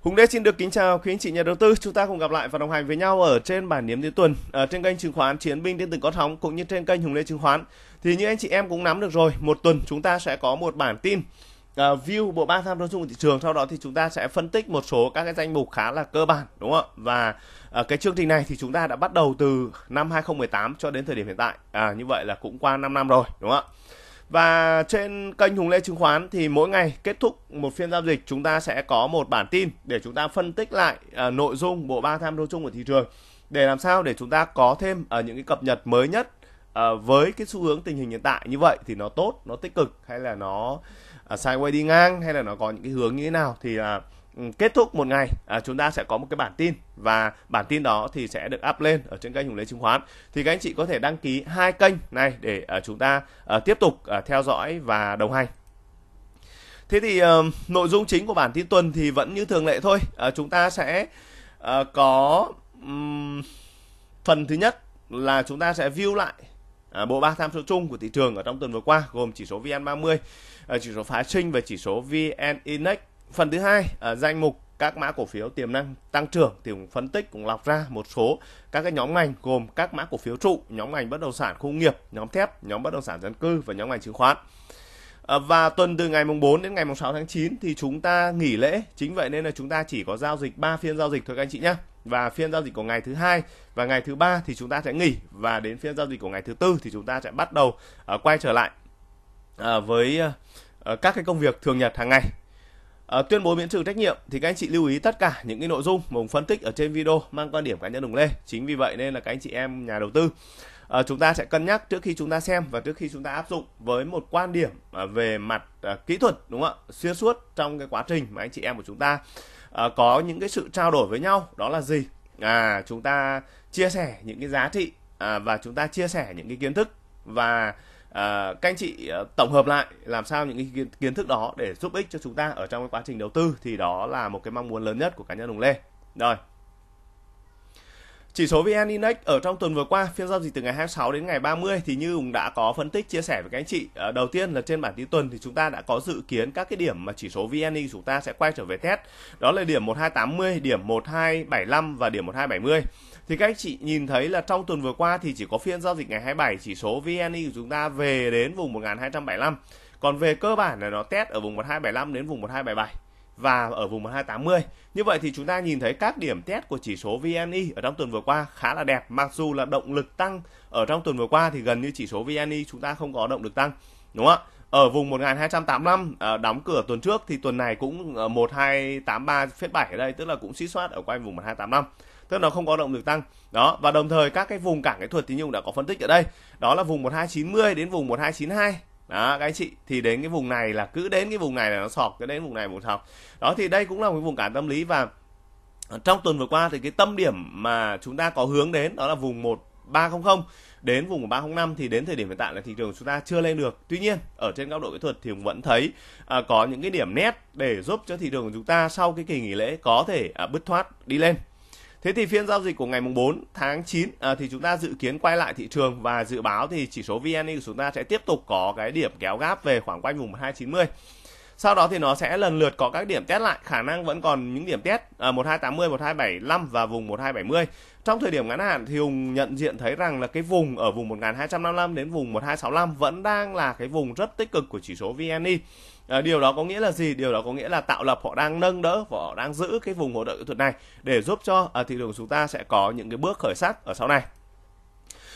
Hùng Đê xin được kính chào quý anh chị nhà đầu tư. Chúng ta cùng gặp lại và đồng hành với nhau ở trên bản điểm đến tuần ở trên kênh chứng khoán Chiến binh điện tử có sóng cũng như trên kênh Hùng Đê chứng khoán. Thì như anh chị em cũng nắm được rồi, một tuần chúng ta sẽ có một bản tin uh, view bộ ba tham nói chung của thị trường. Sau đó thì chúng ta sẽ phân tích một số các cái danh mục khá là cơ bản đúng không ạ? Và uh, cái chương trình này thì chúng ta đã bắt đầu từ năm 2018 cho đến thời điểm hiện tại. À như vậy là cũng qua 5 năm rồi đúng không ạ? Và trên kênh Hùng Lê Chứng khoán thì mỗi ngày kết thúc một phiên giao dịch chúng ta sẽ có một bản tin để chúng ta phân tích lại uh, nội dung bộ ba tham đô chung của thị trường. Để làm sao để chúng ta có thêm ở uh, những cái cập nhật mới nhất uh, với cái xu hướng tình hình hiện tại như vậy thì nó tốt, nó tích cực hay là nó uh, sideways đi ngang hay là nó có những cái hướng như thế nào thì là uh, Ừ, kết thúc một ngày à, chúng ta sẽ có một cái bản tin và bản tin đó thì sẽ được up lên ở trên kênh Hùng Lê Chứng khoán. Thì các anh chị có thể đăng ký hai kênh này để uh, chúng ta uh, tiếp tục uh, theo dõi và đồng hành. Thế thì uh, nội dung chính của bản tin tuần thì vẫn như thường lệ thôi. Uh, chúng ta sẽ uh, có um, phần thứ nhất là chúng ta sẽ view lại À, bộ ba tham số chung của thị trường ở trong tuần vừa qua gồm chỉ số VN30, chỉ số phái sinh và chỉ số VN Index phần thứ hai ở danh mục các mã cổ phiếu tiềm năng tăng trưởng thì cũng phân tích cũng lọc ra một số các cái nhóm ngành gồm các mã cổ phiếu trụ nhóm ngành bất động sản khu nghiệp nhóm thép nhóm bất động sản dân cư và nhóm ngành chứng khoán. À, và tuần từ ngày mùng 4 đến ngày mùng 6 tháng 9 thì chúng ta nghỉ lễ. Chính vậy nên là chúng ta chỉ có giao dịch 3 phiên giao dịch thôi các anh chị nhé và phiên giao dịch của ngày thứ hai và ngày thứ ba thì chúng ta sẽ nghỉ. Và đến phiên giao dịch của ngày thứ tư thì chúng ta sẽ bắt đầu uh, quay trở lại uh, với uh, các cái công việc thường nhật hàng ngày. Ờ, tuyên bố miễn trừ trách nhiệm thì các anh chị lưu ý tất cả những cái nội dung mà phân tích ở trên video mang quan điểm cá nhân đồng lê chính vì vậy nên là các anh chị em nhà đầu tư à, chúng ta sẽ cân nhắc trước khi chúng ta xem và trước khi chúng ta áp dụng với một quan điểm à, về mặt à, kỹ thuật đúng không ạ? Xuyên suốt trong cái quá trình mà anh chị em của chúng ta à, có những cái sự trao đổi với nhau đó là gì? À chúng ta chia sẻ những cái giá trị à, và chúng ta chia sẻ những cái kiến thức và à, các anh chị ờ, tổng hợp lại làm sao những cái kiến thức đó để giúp ích cho chúng ta ở trong cái quá trình đầu tư thì đó là một cái mong muốn lớn nhất của cá nhân Hùng Lê. Rồi. Chỉ số VN Index ở trong tuần vừa qua, phiên giao dịch từ ngày 26 đến ngày 30 thì như Hùng đã có phân tích chia sẻ với các anh chị. À, đầu tiên là trên bản tin tuần thì chúng ta đã có dự kiến các cái điểm mà chỉ số VN chúng ta sẽ quay trở về test. Đó là điểm 1280, điểm 1275 và điểm 1270 thì các anh chị nhìn thấy là trong tuần vừa qua thì chỉ có phiên giao dịch ngày 27 chỉ số VNI của chúng ta về đến vùng 1275 còn về cơ bản là nó test ở vùng 1275 đến vùng 1277 và ở vùng 1280. Như vậy thì chúng ta nhìn thấy các điểm test của chỉ số VNI ở trong tuần vừa qua khá là đẹp. Mặc dù là động lực tăng ở trong tuần vừa qua thì gần như chỉ số VNI chúng ta không có động lực tăng. Đúng không ạ? Ở vùng 1285 ờ, đóng cửa tuần trước thì tuần này cũng ờ, 1283,7 ở đây tức là cũng suy soát ở quanh vùng 1285 tức là nó không có động lực tăng đó và đồng thời các cái vùng cản kỹ thuật thì nhung đã có phân tích ở đây đó là vùng 1290 đến vùng 1292 đó các anh chị thì đến cái vùng này là cứ đến cái vùng này là nó sọt cứ đến vùng này một sọt đó thì đây cũng là một vùng cản tâm lý và trong tuần vừa qua thì cái tâm điểm mà chúng ta có hướng đến đó là vùng 1300 đến vùng 305 thì đến thời điểm hiện tại là thị trường chúng ta chưa lên được. Tuy nhiên, ở trên góc độ kỹ thuật thì vẫn thấy à, có những cái điểm nét để giúp cho thị trường của chúng ta sau cái kỳ nghỉ lễ có thể à, bứt thoát đi lên. Thế thì phiên giao dịch của ngày mùng 4 tháng 9 à, thì chúng ta dự kiến quay lại thị trường và dự báo thì chỉ số VN của chúng ta sẽ tiếp tục có cái điểm kéo gáp về khoảng quanh vùng 290. Sau đó thì nó sẽ lần lượt có các điểm test lại, khả năng vẫn còn những điểm test à, 1280, 1275 và vùng 1270. Trong thời điểm ngắn hạn thì Hùng nhận diện thấy rằng là cái vùng ở vùng 1255 đến vùng 1265 vẫn đang là cái vùng rất tích cực của chỉ số VNI. À, điều đó có nghĩa là gì? Điều đó có nghĩa là tạo lập họ đang nâng đỡ và họ đang giữ cái vùng hỗ trợ kỹ thuật này để giúp cho à, thị trường chúng ta sẽ có những cái bước khởi sắc ở sau này.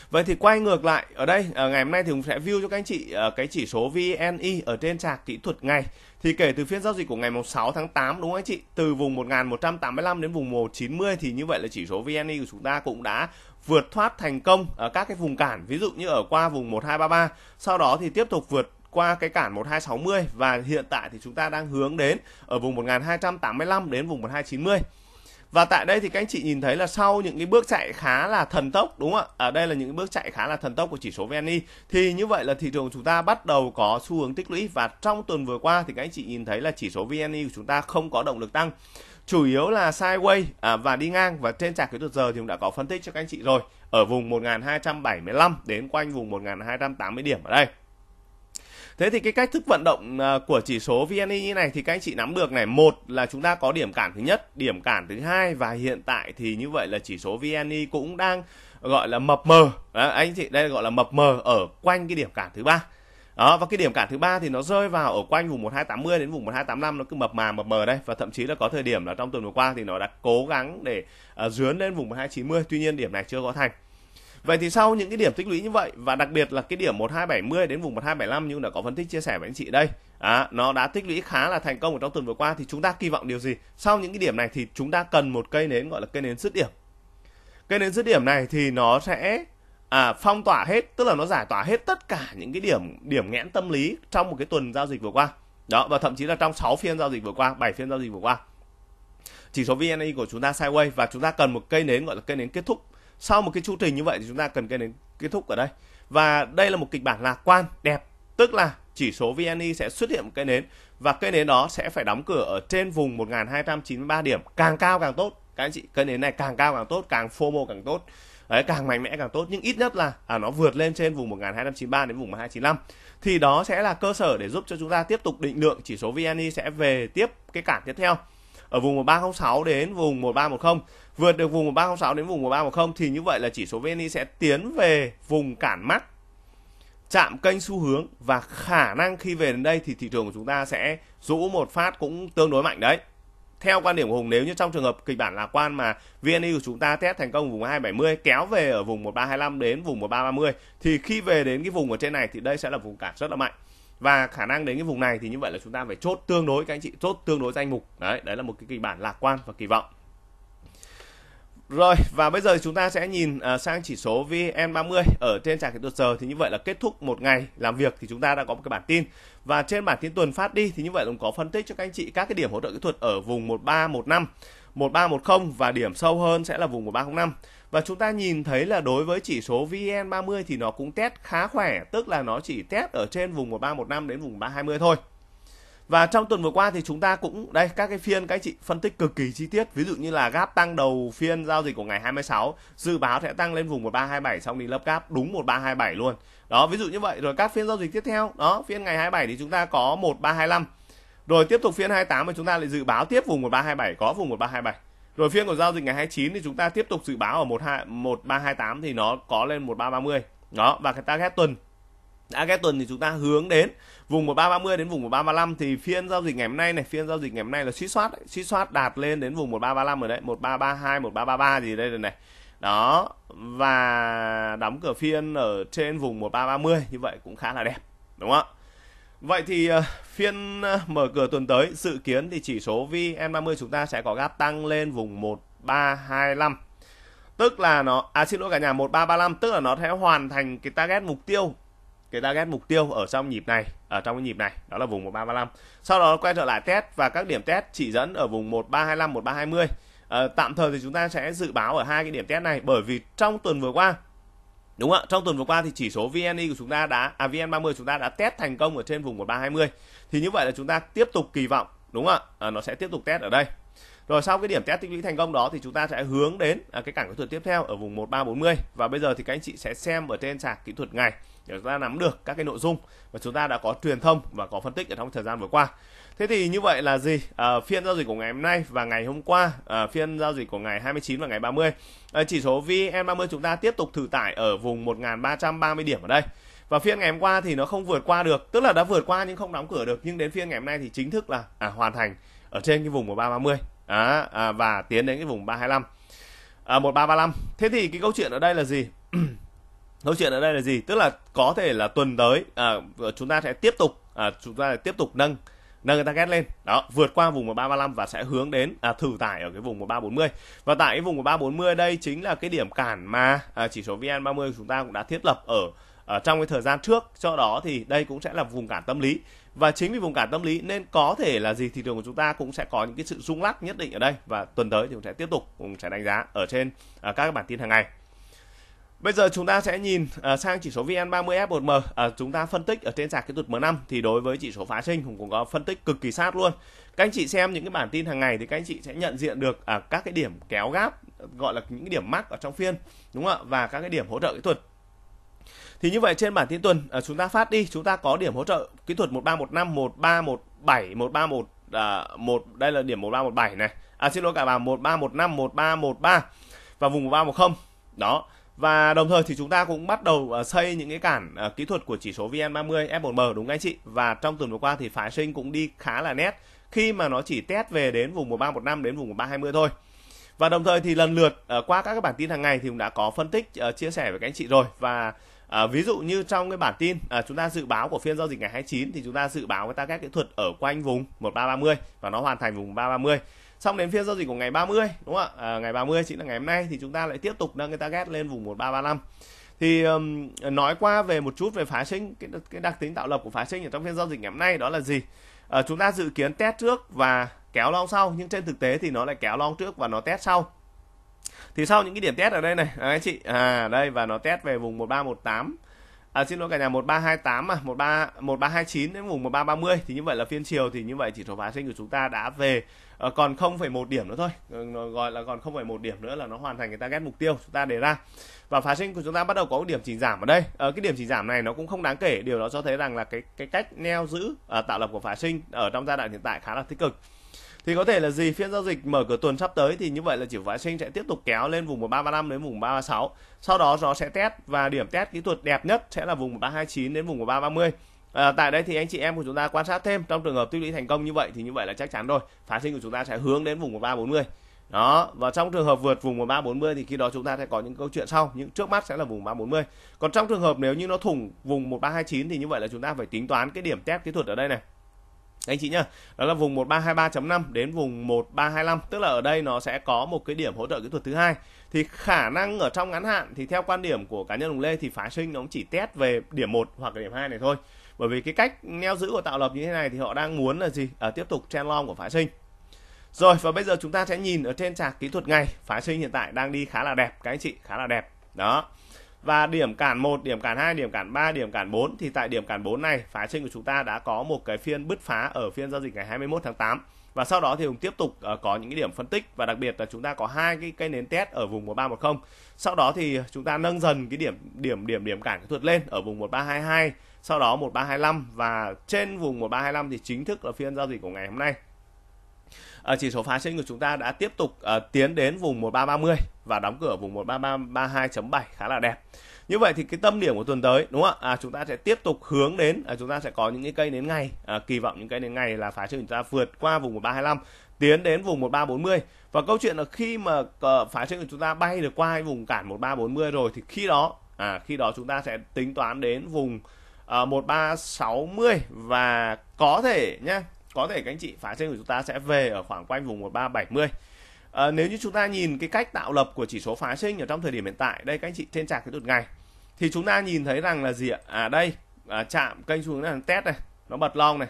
Vậy thì quay ngược lại ở đây à, ngày hôm nay thì chúng sẽ view cho các anh chị à, cái chỉ số VNI ở trên chart kỹ thuật ngày. Thì kể từ phiên giao dịch của ngày 6 tháng 8 đúng không anh chị? Từ vùng 1185 đến vùng 190 thì như vậy là chỉ số VNI của chúng ta cũng đã vượt thoát thành công ở các cái vùng cản ví dụ như ở qua vùng 1233 sau đó thì tiếp tục vượt qua cái cản 1260 và hiện tại thì chúng ta đang hướng đến ở vùng 1285 đến vùng 1290. Và tại đây thì các anh chị nhìn thấy là sau những cái bước chạy khá là thần tốc đúng không ạ? Ở đây là những cái bước chạy khá là thần tốc của chỉ số VN thì như vậy là thị trường chúng ta bắt đầu có xu hướng tích lũy và trong tuần vừa qua thì các anh chị nhìn thấy là chỉ số VN của chúng ta không có động lực tăng. Chủ yếu là sideways à, và đi ngang và trên chart kỹ thuật giờ thì cũng đã có phân tích cho các anh chị rồi ở vùng 1275 đến quanh vùng 1280 điểm ở đây. Thế thì cái cách thức vận động à, của chỉ số VNI như này thì các anh chị nắm được này, một là chúng ta có điểm cản thứ nhất, điểm cản thứ hai và hiện tại thì như vậy là chỉ số VNI cũng đang gọi là mập mờ. Đó, anh chị đây gọi là mập mờ ở quanh cái điểm cản thứ ba. Đó và cái điểm cản thứ ba thì nó rơi vào ở quanh vùng 1280 đến vùng 1285 nó cứ mập mà mập mờ đây và thậm chí là có thời điểm là trong tuần vừa qua thì nó đã cố gắng để uh, dướn lên vùng 1290 tuy nhiên điểm này chưa có thành. Vậy thì sau những cái điểm tích lũy như vậy và đặc biệt là cái điểm 1270 đến vùng 1275 như đã có phân tích chia sẻ với anh chị đây, à, nó đã tích lũy khá là thành công ở trong tuần vừa qua thì chúng ta kỳ vọng điều gì? Sau những cái điểm này thì chúng ta cần một cây nến gọi là cây nến dứt điểm. Cây nến dứt điểm này thì nó sẽ à, phong tỏa hết, tức là nó giải tỏa hết tất cả những cái điểm điểm nghẽn tâm lý trong một cái tuần giao dịch vừa qua. Đó và thậm chí là trong 6 phiên giao dịch vừa qua, 7 phiên giao dịch vừa qua. Chỉ số VNI của chúng ta sideways và chúng ta cần một cây nến gọi là cây nến kết thúc sau một cái chu trình như vậy thì chúng ta cần cái đến kết thúc ở đây. Và đây là một kịch bản lạc quan đẹp. Tức là chỉ số VNI sẽ xuất hiện một cây nến và cây nến đó sẽ phải đóng cửa ở trên vùng 1293 điểm. Càng cao càng tốt. Các anh chị cây nến này càng cao càng tốt càng FOMO càng tốt. Đấy, càng mạnh mẽ càng tốt. Nhưng ít nhất là à, nó vượt lên trên vùng 1293 đến vùng 1295 thì đó sẽ là cơ sở để giúp cho chúng ta tiếp tục định lượng chỉ số VNI sẽ về tiếp cái cản tiếp theo ở vùng 1306 đến vùng 1310 vượt được vùng 1306 đến vùng 1310 thì như vậy là chỉ số VN sẽ tiến về vùng cản mắt chạm kênh xu hướng và khả năng khi về đến đây thì thị trường của chúng ta sẽ rũ một phát cũng tương đối mạnh đấy. Theo quan điểm của Hùng, nếu như trong trường hợp kịch bản lạc quan mà VNI của chúng ta test thành công vùng 270 kéo về ở vùng 1325 đến vùng 1330 thì khi về đến cái vùng ở trên này thì đây sẽ là vùng cản rất là mạnh và khả năng đến cái vùng này thì như vậy là chúng ta phải chốt tương đối các anh chị chốt tương đối danh mục. Đấy đấy là một cái kịch bản lạc quan và kỳ vọng. Rồi và bây giờ chúng ta sẽ nhìn uh, sang chỉ số VN30. Ở trên trạm kỹ thuật giờ thì như vậy là kết thúc một ngày làm việc thì chúng ta đã có một cái bản tin. Và trên bản tin tuần phát đi thì như vậy cũng có phân tích cho các anh chị các cái điểm hỗ trợ kỹ thuật ở vùng 1315 1310 và điểm sâu hơn sẽ là vùng 1305 và chúng ta nhìn thấy là đối với chỉ số VN30 thì nó cũng test khá khỏe, tức là nó chỉ test ở trên vùng 1315 đến vùng 320 thôi. Và trong tuần vừa qua thì chúng ta cũng đây các cái phiên các chị phân tích cực kỳ chi tiết, ví dụ như là gap tăng đầu phiên giao dịch của ngày 26 dự báo sẽ tăng lên vùng 1327 xong thì lấp gap đúng 1327 luôn. Đó, ví dụ như vậy rồi các phiên giao dịch tiếp theo, đó, phiên ngày 27 thì chúng ta có 1325. Rồi tiếp tục phiên 28 mà chúng ta lại dự báo tiếp vùng 1327 có vùng 1327 rồi phiên của giao dịch ngày 29 thì chúng ta tiếp tục dự báo ở 12 1328 thì nó có lên 1330. Đó và cái target tuần target tuần thì chúng ta hướng đến vùng 1330 đến vùng 1335 thì phiên giao dịch ngày hôm nay này, phiên giao dịch ngày hôm nay là suy soát suy soát đạt lên đến vùng 1335 rồi đấy, 1332, 1333 gì đây rồi này. Đó, và đóng cửa phiên ở trên vùng 1330 như vậy cũng khá là đẹp, đúng không ạ? Vậy thì ờ, phiên ờ, mở cửa tuần tới dự kiến thì chỉ số VN30 chúng ta sẽ có gap tăng lên vùng 1325. Tức là nó à xin lỗi cả nhà 1335 tức là nó sẽ hoàn thành cái target mục tiêu cái target mục tiêu ở trong nhịp này ở trong cái nhịp này đó là vùng 1335 sau đó quay trở lại test và các điểm test chỉ dẫn ở vùng 1325 1320 à, tạm thời thì chúng ta sẽ dự báo ở hai cái điểm test này bởi vì trong tuần vừa qua Đúng ạ? Trong tuần vừa qua thì chỉ số VNI của chúng ta đã à VN30 chúng ta đã test thành công ở trên vùng 1320. Thì như vậy là chúng ta tiếp tục kỳ vọng đúng ạ? À, nó sẽ tiếp tục test ở đây. Rồi sau cái điểm test tích lũy thành công đó thì chúng ta sẽ hướng đến à, cái cảng kỹ thuật tiếp theo ở vùng 1340 và bây giờ thì các anh chị sẽ xem ở trên sạc kỹ thuật ngày để chúng ta nắm được các cái nội dung mà chúng ta đã có truyền thông và có phân tích ở trong thời gian vừa qua. Thế thì như vậy là gì? À, phiên giao dịch của ngày hôm nay và ngày hôm qua, à, phiên giao dịch của ngày 29 và ngày 30, à, chỉ số VN30 chúng ta tiếp tục thử tải ở vùng 1.330 điểm ở đây. Và phiên ngày hôm qua thì nó không vượt qua được, tức là đã vượt qua nhưng không đóng cửa được. Nhưng đến phiên ngày hôm nay thì chính thức là à, hoàn thành ở trên cái vùng 1330 à, à, và tiến đến cái vùng 325. À, 1335. Thế thì cái câu chuyện ở đây là gì? câu chuyện ở đây là gì? Tức là có thể là tuần tới à, chúng ta sẽ tiếp tục à, chúng ta sẽ tiếp tục nâng nâng ta target lên. Đó vượt qua vùng 1335 và sẽ hướng đến à, thử tải ở cái vùng 1340 và tại cái vùng 1340 đây chính là cái điểm cản mà à, chỉ số VN30 chúng ta cũng đã thiết lập ở ở trong cái thời gian trước. Cho đó thì đây cũng sẽ là vùng cản tâm lý. Và chính vì vùng cản tâm lý nên có thể là gì thị trường của chúng ta cũng sẽ có những cái sự rung lắc nhất định ở đây. Và tuần tới thì cũng sẽ tiếp tục cũng sẽ đánh giá ở trên à, các bản tin hàng ngày. Bây giờ chúng ta sẽ nhìn uh, sang chỉ số VN30 F1M. Uh, à, chúng ta phân tích ở trên sạc kỹ thuật M5 thì đối với chỉ số phá sinh cũng cũng có phân tích cực kỳ sát luôn. Các anh chị xem những cái bản tin hàng ngày thì các anh chị sẽ nhận diện được uh, các cái điểm kéo gáp gọi là những cái điểm mắc ở trong phiên đúng không ạ? Và các cái điểm hỗ trợ kỹ thuật. Thì như vậy trên bản tin tuần uh, chúng ta phát đi chúng ta có điểm hỗ trợ kỹ thuật 1315 1317 131 à, một đây là điểm 1317 này. À xin lỗi cả bà 1315 1313 và vùng 1310 đó và đồng thời thì chúng ta cũng bắt đầu ờ, xây những cái cản ờ, kỹ thuật của chỉ số VN30 F1M đúng anh chị? Và trong tuần vừa qua thì phái sinh cũng đi khá là nét khi mà nó chỉ test về đến vùng 1315 đến vùng 1320 thôi. Và đồng thời thì lần lượt ờ, qua các cái bản tin hàng ngày thì cũng đã có phân tích chia sẻ với các anh chị rồi. Và À, ví dụ như trong cái bản tin à, chúng ta dự báo của phiên giao dịch ngày 29 thì chúng ta dự báo cái target kỹ thuật ở quanh vùng 1330 và nó hoàn thành vùng 330 xong đến phiên giao dịch của ngày 30 đúng không ạ? À, ngày 30 chính là ngày hôm nay thì chúng ta lại tiếp tục nâng cái target lên vùng 1335 thì um, nói qua về một chút về phá sinh cái, cái đặc tính tạo lập của phá sinh ở trong phiên giao dịch ngày hôm nay đó là gì? À, chúng ta dự kiến test trước và kéo long sau nhưng trên thực tế thì nó lại kéo long trước và nó test sau. Thì sau những cái điểm test ở đây này à, anh chị à đây và nó test về vùng 1318 à, xin lỗi cả nhà 1328 mà 13 1329 đến vùng 1330 thì như vậy là phiên chiều thì như vậy chỉ số phá sinh của chúng ta đã về ờ, còn 0,1 điểm nữa thôi. Ờ, nó gọi là còn 0,1 điểm nữa là nó hoàn thành cái target mục tiêu chúng ta đề ra. Và phá sinh của chúng ta bắt đầu có một điểm chỉnh giảm ở đây. Ở cái điểm chỉnh giảm này nó cũng không đáng kể. Điều đó cho thấy rằng là cái cái cách neo giữ tạo lập của phá sinh ở trong giai đoạn hiện tại khá là tích cực thì có thể là gì? Phiên giao dịch mở cửa tuần sắp tới thì như vậy là chỉ phái sinh sẽ tiếp tục kéo lên vùng 1335 đến vùng 336 sau đó nó sẽ test và điểm test kỹ thuật đẹp nhất sẽ là vùng 1329 đến vùng 1330 À, tại đây thì anh chị em của chúng ta quan sát thêm trong trường hợp tích lũy thành công như vậy thì như vậy là chắc chắn rồi. Phá sinh của chúng ta sẽ hướng đến vùng 1340 đó và trong trường hợp vượt vùng 1340 thì khi đó chúng ta sẽ có những câu chuyện sau nhưng trước mắt sẽ là vùng 1340 còn trong trường hợp nếu như nó thủng vùng 1329 thì như vậy là chúng ta phải tính toán cái điểm test kỹ thuật ở đây này anh chị nhá đó là vùng 1323.5 đến vùng 1325 tức là ở đây nó sẽ có một cái điểm hỗ trợ kỹ thuật thứ hai. Thì khả năng ở trong ngắn hạn thì theo quan điểm của cá nhân Hùng Lê thì phá sinh nó cũng chỉ test về điểm 1 hoặc là điểm 2 này thôi. Bởi vì cái cách neo giữ của tạo lập như thế này thì họ đang muốn là gì? À, tiếp tục trend long của phá sinh. Rồi và bây giờ chúng ta sẽ nhìn ở trên chart kỹ thuật ngày phá sinh hiện tại đang đi khá là đẹp các anh chị khá là đẹp. Đó và điểm cản 1, điểm cản 2, điểm cản 3, điểm cản 4 thì tại điểm cản 4 này phá sinh của chúng ta đã có một cái phiên bứt phá ở phiên giao dịch ngày 21 tháng 8 và sau đó thì cũng tiếp tục ờ, có những cái điểm phân tích và đặc biệt là chúng ta có hai cái cây nến test ở vùng 1310 sau đó thì chúng ta nâng dần cái điểm điểm điểm điểm cản kỹ thuật lên ở vùng 1322 sau đó 1325 và trên vùng 1325 thì chính thức là phiên giao dịch của ngày hôm nay à, chỉ số phá sinh của chúng ta đã tiếp tục uh, tiến đến vùng 1330 và đóng cửa vùng 1332.7 khá là đẹp. Như vậy thì cái tâm điểm của tuần tới đúng không ạ? À, chúng ta sẽ tiếp tục hướng đến à, chúng ta sẽ có những cái cây đến ngày. À, kỳ vọng những cây đến ngày là phá sinh chúng ta vượt qua vùng 1325 tiến đến vùng 1340 và câu chuyện là khi mà ờ, phá sinh của chúng ta bay được qua vùng cản 1340 rồi thì khi đó à khi đó chúng ta sẽ tính toán đến vùng uh, 1360 và có thể nhé có thể các anh chị phá sinh của chúng ta sẽ về ở khoảng quanh vùng 1370 à, ờ, nếu như chúng ta nhìn cái cách tạo lập của chỉ số phá sinh ở trong thời điểm hiện tại đây các anh chị trên chart kỹ thuật ngày thì chúng ta nhìn thấy rằng là gì ạ? À đây à, chạm kênh xuống là test này nó bật long này.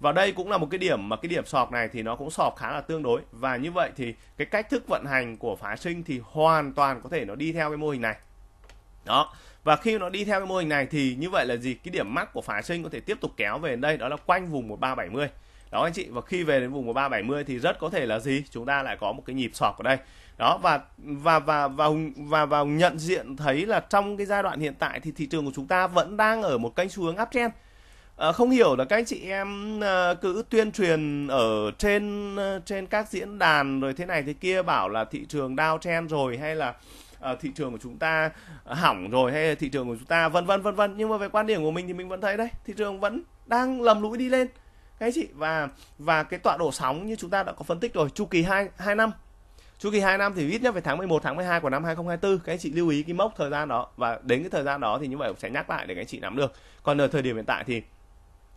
Và đây cũng là một cái điểm mà cái điểm sọp này thì nó cũng sọp khá là tương đối. Và như vậy thì cái cách thức vận hành của phá sinh thì hoàn toàn có thể nó đi theo cái mô hình này. Đó. Và khi nó đi theo cái mô hình này thì như vậy là gì? Cái điểm mắc của phá sinh có thể tiếp tục kéo về đây đó là quanh vùng 1370 đó anh chị và khi về đến vùng 1370 thì rất có thể là gì? Chúng ta lại có một cái nhịp sọt ở đây. Đó và và và và và vào nhận diện thấy là trong cái giai đoạn hiện tại thì thị trường của chúng ta vẫn đang ở một kênh xu hướng uptrend à, ờ, không hiểu là các anh chị em ờ, cứ tuyên truyền ở trên ờ, trên các diễn đàn rồi thế này thế kia bảo là thị trường downtrend rồi hay là À, thị trường của chúng ta hỏng rồi hay là thị trường của chúng ta vân vân vân vân. Nhưng mà về quan điểm của mình thì mình vẫn thấy đấy thị trường vẫn đang lầm lũi đi lên các anh chị và và cái tọa độ sóng như chúng ta đã có phân tích rồi chu kỳ 2 2 năm. Chu kỳ 2 năm thì ít nhất phải tháng 11 tháng 12 của năm 2024 các anh chị lưu ý cái mốc thời gian đó và đến cái thời gian đó thì như vậy sẽ nhắc lại để các anh chị nắm được. Còn ở thời điểm hiện tại thì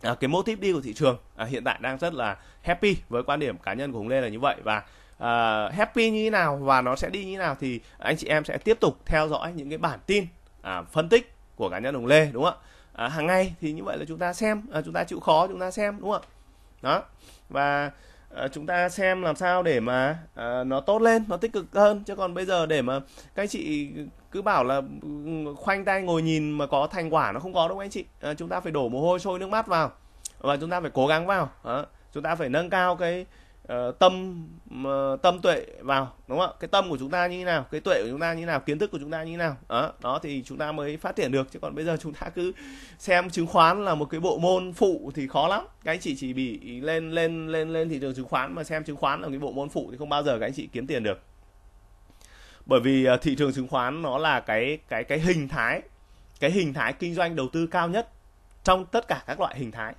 à, cái mô típ đi của thị trường à, hiện tại đang rất là happy với quan điểm cá nhân của Hùng Lê là như vậy. Và uh, happy như thế nào và nó sẽ đi như thế nào thì anh chị em sẽ tiếp tục theo dõi những cái bản tin à, phân tích của cá nhân Hùng Lê đúng không ạ? À, hàng ngày thì như vậy là chúng ta xem à, chúng ta chịu khó chúng ta xem đúng không ạ? Đó. Và uh, chúng ta xem làm sao để mà uh, nó tốt lên nó tích cực hơn. Chứ còn bây giờ để mà các anh chị cứ bảo là ừ, khoanh tay ngồi nhìn mà có thành quả nó không có đâu anh chị. Uh, chúng ta phải đổ mồ hôi sôi nước mắt vào và chúng ta phải cố gắng vào. Đó. chúng ta phải nâng cao cái uh, tâm uh, tâm tuệ vào đúng không ạ? Cái tâm của chúng ta như thế nào? Cái tuệ của chúng ta như thế nào? Kiến thức của chúng ta như thế nào? Đó đó thì chúng ta mới phát triển được. Chứ còn bây giờ chúng ta cứ xem chứng khoán là một cái bộ môn phụ thì khó lắm. Các anh chị chỉ bị lên lên lên lên thị trường chứng khoán mà xem chứng khoán là cái bộ môn phụ thì không bao giờ các anh chị kiếm tiền được. Bởi vì uh, thị trường chứng khoán nó là cái cái cái hình thái cái hình thái kinh doanh đầu tư cao nhất trong tất cả các loại hình thái.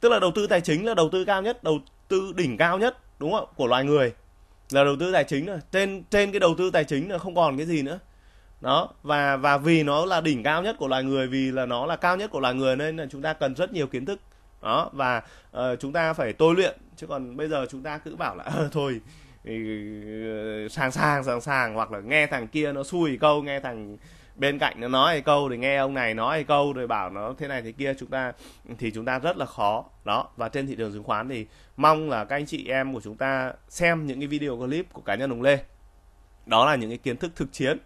Tức là đầu tư tài chính là đầu tư cao nhất đầu tư đỉnh cao nhất đúng không của loài người là đầu tư tài chính rồi trên trên cái đầu tư tài chính là không còn cái gì nữa. Đó và và vì nó là đỉnh cao nhất của loài người vì là nó là cao nhất của loài người nên là chúng ta cần rất nhiều kiến thức. Đó và uh, chúng ta phải tôi luyện chứ còn bây giờ chúng ta cứ bảo là ờ thôi ờ, sàng sàng sàng sàng hoặc là nghe thằng kia nó xui câu nghe thằng bên cạnh nó nói một câu thì nghe ông này nói một câu rồi bảo nó thế này thế kia chúng ta thì chúng ta rất là khó. Đó và trên thị trường chứng khoán thì mong là các anh chị em của chúng ta xem những cái video clip của cá nhân đồng Lê. Đó là những cái kiến thức thực chiến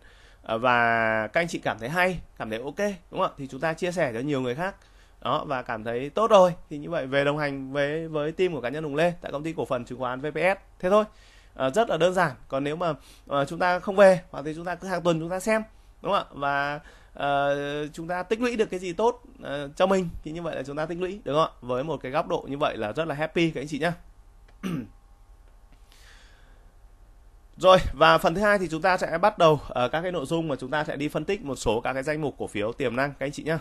à, và các anh chị cảm thấy hay cảm thấy ok đúng không thì chúng ta chia sẻ cho nhiều người khác. Đó và cảm thấy tốt rồi. Thì như vậy về đồng hành với với team của cá nhân Hùng Lê tại công ty cổ phần chứng khoán VPS thế thôi. À, rất là đơn giản. Còn nếu mà à, chúng ta không về hoặc thì chúng ta cứ hàng tuần chúng ta xem đúng không ạ? Và uh, chúng ta tích lũy được cái gì tốt uh, cho mình thì như vậy là chúng ta tích lũy đúng không ạ? Với một cái góc độ như vậy là rất là happy các anh chị nhá. Rồi và phần thứ hai thì chúng ta sẽ bắt đầu uh, các cái nội dung mà chúng ta sẽ đi phân tích một số các cái danh mục cổ phiếu tiềm năng các anh chị nhé.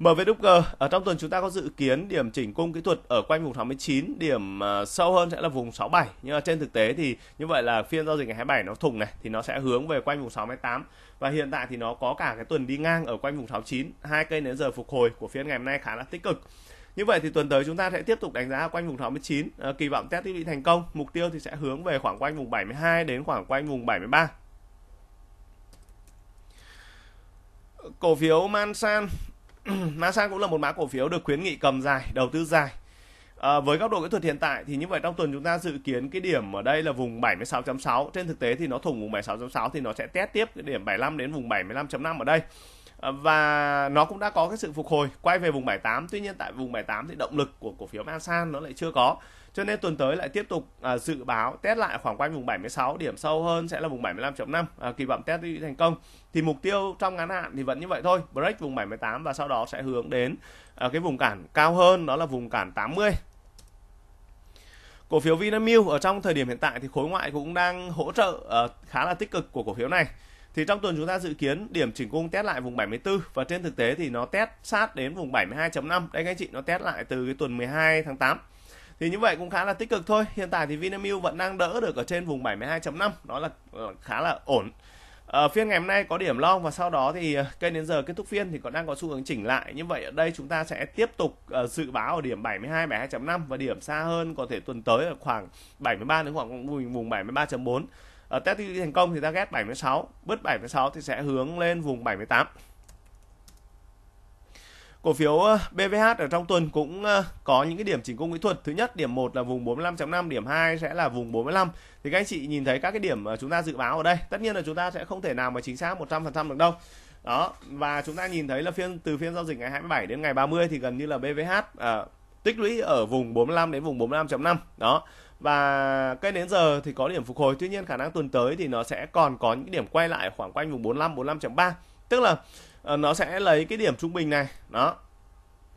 MVWG ở trong tuần chúng ta có dự kiến điểm chỉnh cung kỹ thuật ở quanh vùng 69, điểm uh, sâu hơn sẽ là vùng 67 nhưng mà trên thực tế thì như vậy là phiên giao dịch ngày 27 nó thùng này thì nó sẽ hướng về quanh vùng 68 và hiện tại thì nó có cả cái tuần đi ngang ở quanh vùng 69, hai cây nến giờ phục hồi của phiên ngày hôm nay khá là tích cực. Như vậy thì tuần tới chúng ta sẽ tiếp tục đánh giá quanh vùng 69, uh, à, kỳ vọng test tích lũy thành công, mục tiêu thì sẽ hướng về khoảng quanh vùng 72 đến khoảng quanh vùng 73. Cổ phiếu Mansan Masan cũng là một mã cổ phiếu được khuyến nghị cầm dài, đầu tư dài. À, với góc độ kỹ thuật hiện tại thì như vậy trong tuần chúng ta dự kiến cái điểm ở đây là vùng 76.6 trên thực tế thì nó thủng vùng 76.6 thì nó sẽ test tiếp cái điểm 75 đến vùng 75.5 ở đây Ờ, và nó cũng đã có cái sự phục hồi quay về vùng 78 tuy nhiên tại vùng 78 thì động lực của cổ phiếu Masan nó lại chưa có. Cho nên tuần tới lại tiếp tục à, dự báo test lại khoảng quanh vùng 76 điểm sâu hơn sẽ là vùng 75.5 à, kỳ vọng test đi thành công. Thì mục tiêu trong ngắn hạn thì vẫn như vậy thôi. Break vùng 78 và sau đó sẽ hướng đến à, cái vùng cản cao hơn đó là vùng cản 80 cổ phiếu Vinamilk ở trong thời điểm hiện tại thì khối ngoại cũng đang hỗ trợ uh, khá là tích cực của cổ phiếu này thì trong tuần chúng ta dự kiến điểm chỉnh cung test lại vùng 74 và trên thực tế thì nó test sát đến vùng 72.5 đây các anh chị nó test lại từ cái tuần 12 tháng 8 thì như vậy cũng khá là tích cực thôi. Hiện tại thì Vinamilk vẫn đang đỡ được ở trên vùng 72.5 đó là ờ, khá là ổn. Ở phiên ngày hôm nay có điểm long và sau đó thì ờ, cây đến giờ kết thúc phiên thì còn đang có xu hướng chỉnh lại. Như vậy ở đây chúng ta sẽ tiếp tục ờ, dự báo ở điểm 72 72.5 và điểm xa hơn có thể tuần tới ở khoảng 73 đến khoảng vùng vùng 73.4 ở test thành công thì target 76 bứt 76 thì sẽ hướng lên vùng 78 Cổ phiếu ờ, BVH ở trong tuần cũng ờ, có những cái điểm chỉnh cung kỹ thuật. Thứ nhất, điểm 1 là vùng 45.5, điểm 2 sẽ là vùng 45. Thì các anh chị nhìn thấy các cái điểm chúng ta dự báo ở đây. Tất nhiên là chúng ta sẽ không thể nào mà chính xác 100% được đâu. Đó, và chúng ta nhìn thấy là phiên từ phiên giao dịch ngày 27 đến ngày 30 thì gần như là BVH uh, tích lũy ở vùng 45 đến vùng 45.5. Đó. Và cây đến giờ thì có điểm phục hồi, tuy nhiên khả năng tuần tới thì nó sẽ còn có những điểm quay lại khoảng quanh vùng 45 45.3. Tức là Ờ, nó sẽ lấy cái điểm trung bình này. Đó.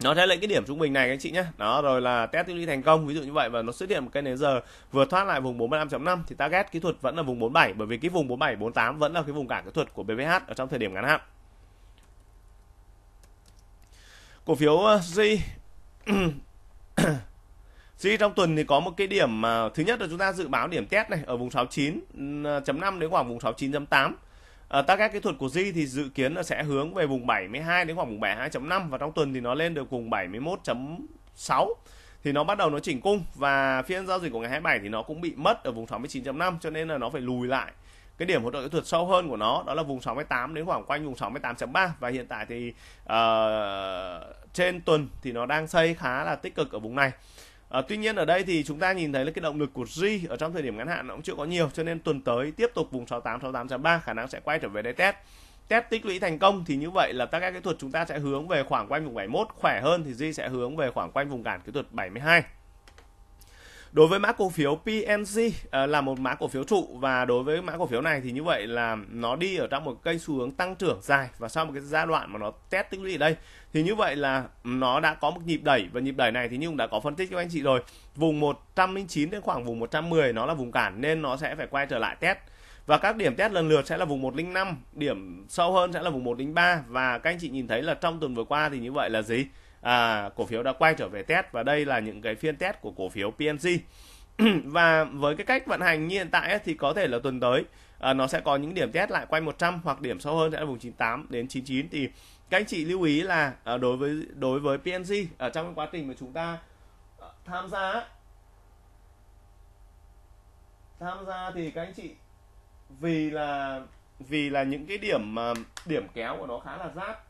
Nó sẽ lấy cái điểm trung bình này các chị nhé đó rồi là test tiêu ly thành công ví dụ như vậy. Và nó xuất hiện một cái nến giờ vừa thoát lại vùng 45.5 thì target kỹ thuật vẫn là vùng 47 bởi vì cái vùng 47 48 vẫn là cái vùng cản kỹ thuật của BVH ở trong thời điểm ngắn hạn. Cổ phiếu ờ, G G trong tuần thì có một cái điểm mà thứ nhất là chúng ta dự báo điểm test này ở vùng 69.5 ừ, đến khoảng vùng 69.8 À, target kỹ thuật của Di thì dự kiến là sẽ hướng về vùng 72 đến khoảng vùng 72.5 và trong tuần thì nó lên được vùng 71.6 thì nó bắt đầu nó chỉnh cung và phiên giao dịch của ngày 27 thì nó cũng bị mất ở vùng 69.5 cho nên là nó phải lùi lại. Cái điểm hỗ trợ kỹ thuật sâu hơn của nó đó là vùng 68 đến khoảng quanh vùng 68.3 và hiện tại thì uh, trên tuần thì nó đang xây khá là tích cực ở vùng này. À, tuy nhiên ở đây thì chúng ta nhìn thấy là cái động lực của G ở trong thời điểm ngắn hạn nó cũng chưa có nhiều cho nên tuần tới tiếp tục vùng 68 68.3 khả năng sẽ quay trở về đây test. Test tích lũy thành công thì như vậy là các kỹ thuật chúng ta sẽ hướng về khoảng quanh vùng 71 khỏe hơn thì G sẽ hướng về khoảng quanh vùng cản kỹ thuật 72 đối với mã cổ phiếu PNG ờ, là một mã cổ phiếu trụ và đối với mã cổ phiếu này thì như vậy là nó đi ở trong một kênh xu hướng tăng trưởng dài và sau một cái giai đoạn mà nó test tích lũy ở đây thì như vậy là nó đã có một nhịp đẩy và nhịp đẩy này thì Nhung đã có phân tích cho anh chị rồi. Vùng 109 đến khoảng vùng 110 nó là vùng cản nên nó sẽ phải quay trở lại test. Và các điểm test lần lượt sẽ là vùng 105 điểm sâu hơn sẽ là vùng 103 và các anh chị nhìn thấy là trong tuần vừa qua thì như vậy là gì? À, cổ phiếu đã quay trở về test và đây là những cái phiên test của cổ phiếu PNG và với cái cách vận hành như hiện tại ấy, thì có thể là tuần tới à, nó sẽ có những điểm test lại quay 100 hoặc điểm sâu hơn sẽ là vùng 98 đến 99 thì các anh chị lưu ý là à, đối với đối với PNG ở trong quá trình mà chúng ta à, tham gia tham gia thì các anh chị vì là vì là những cái điểm điểm kéo của nó khá là giáp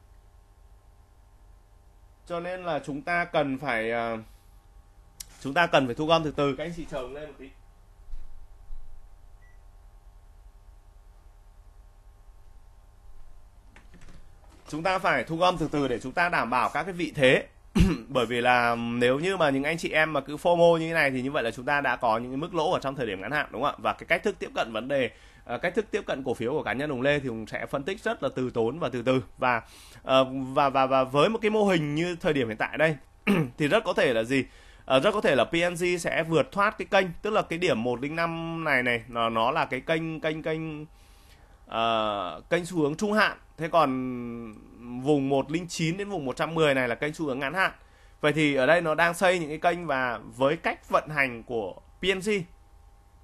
cho nên là chúng ta cần phải uh, chúng ta cần phải thu gom từ từ. Các anh chị chờ lên một tí. Chúng ta phải thu gom từ từ để chúng ta đảm bảo các cái vị thế. Bởi vì là nếu như mà những anh chị em mà cứ FOMO như thế này thì như vậy là chúng ta đã có những cái mức lỗ ở trong thời điểm ngắn hạn đúng không ạ? Và cái cách thức tiếp cận vấn đề uh, cách thức tiếp cận cổ phiếu của cá nhân Hùng Lê thì Hùng sẽ phân tích rất là từ tốn và từ từ. Và uh, và và và với một cái mô hình như thời điểm hiện tại đây thì rất có thể là gì? Uh, rất có thể là PNG sẽ vượt thoát cái kênh tức là cái điểm 105 này này nó nó là cái kênh kênh kênh uh, kênh xu hướng trung hạn. Thế còn vùng 109 đến vùng 110 này là kênh xu hướng ngắn hạn. Vậy thì ở đây nó đang xây những cái kênh và với cách vận hành của PNG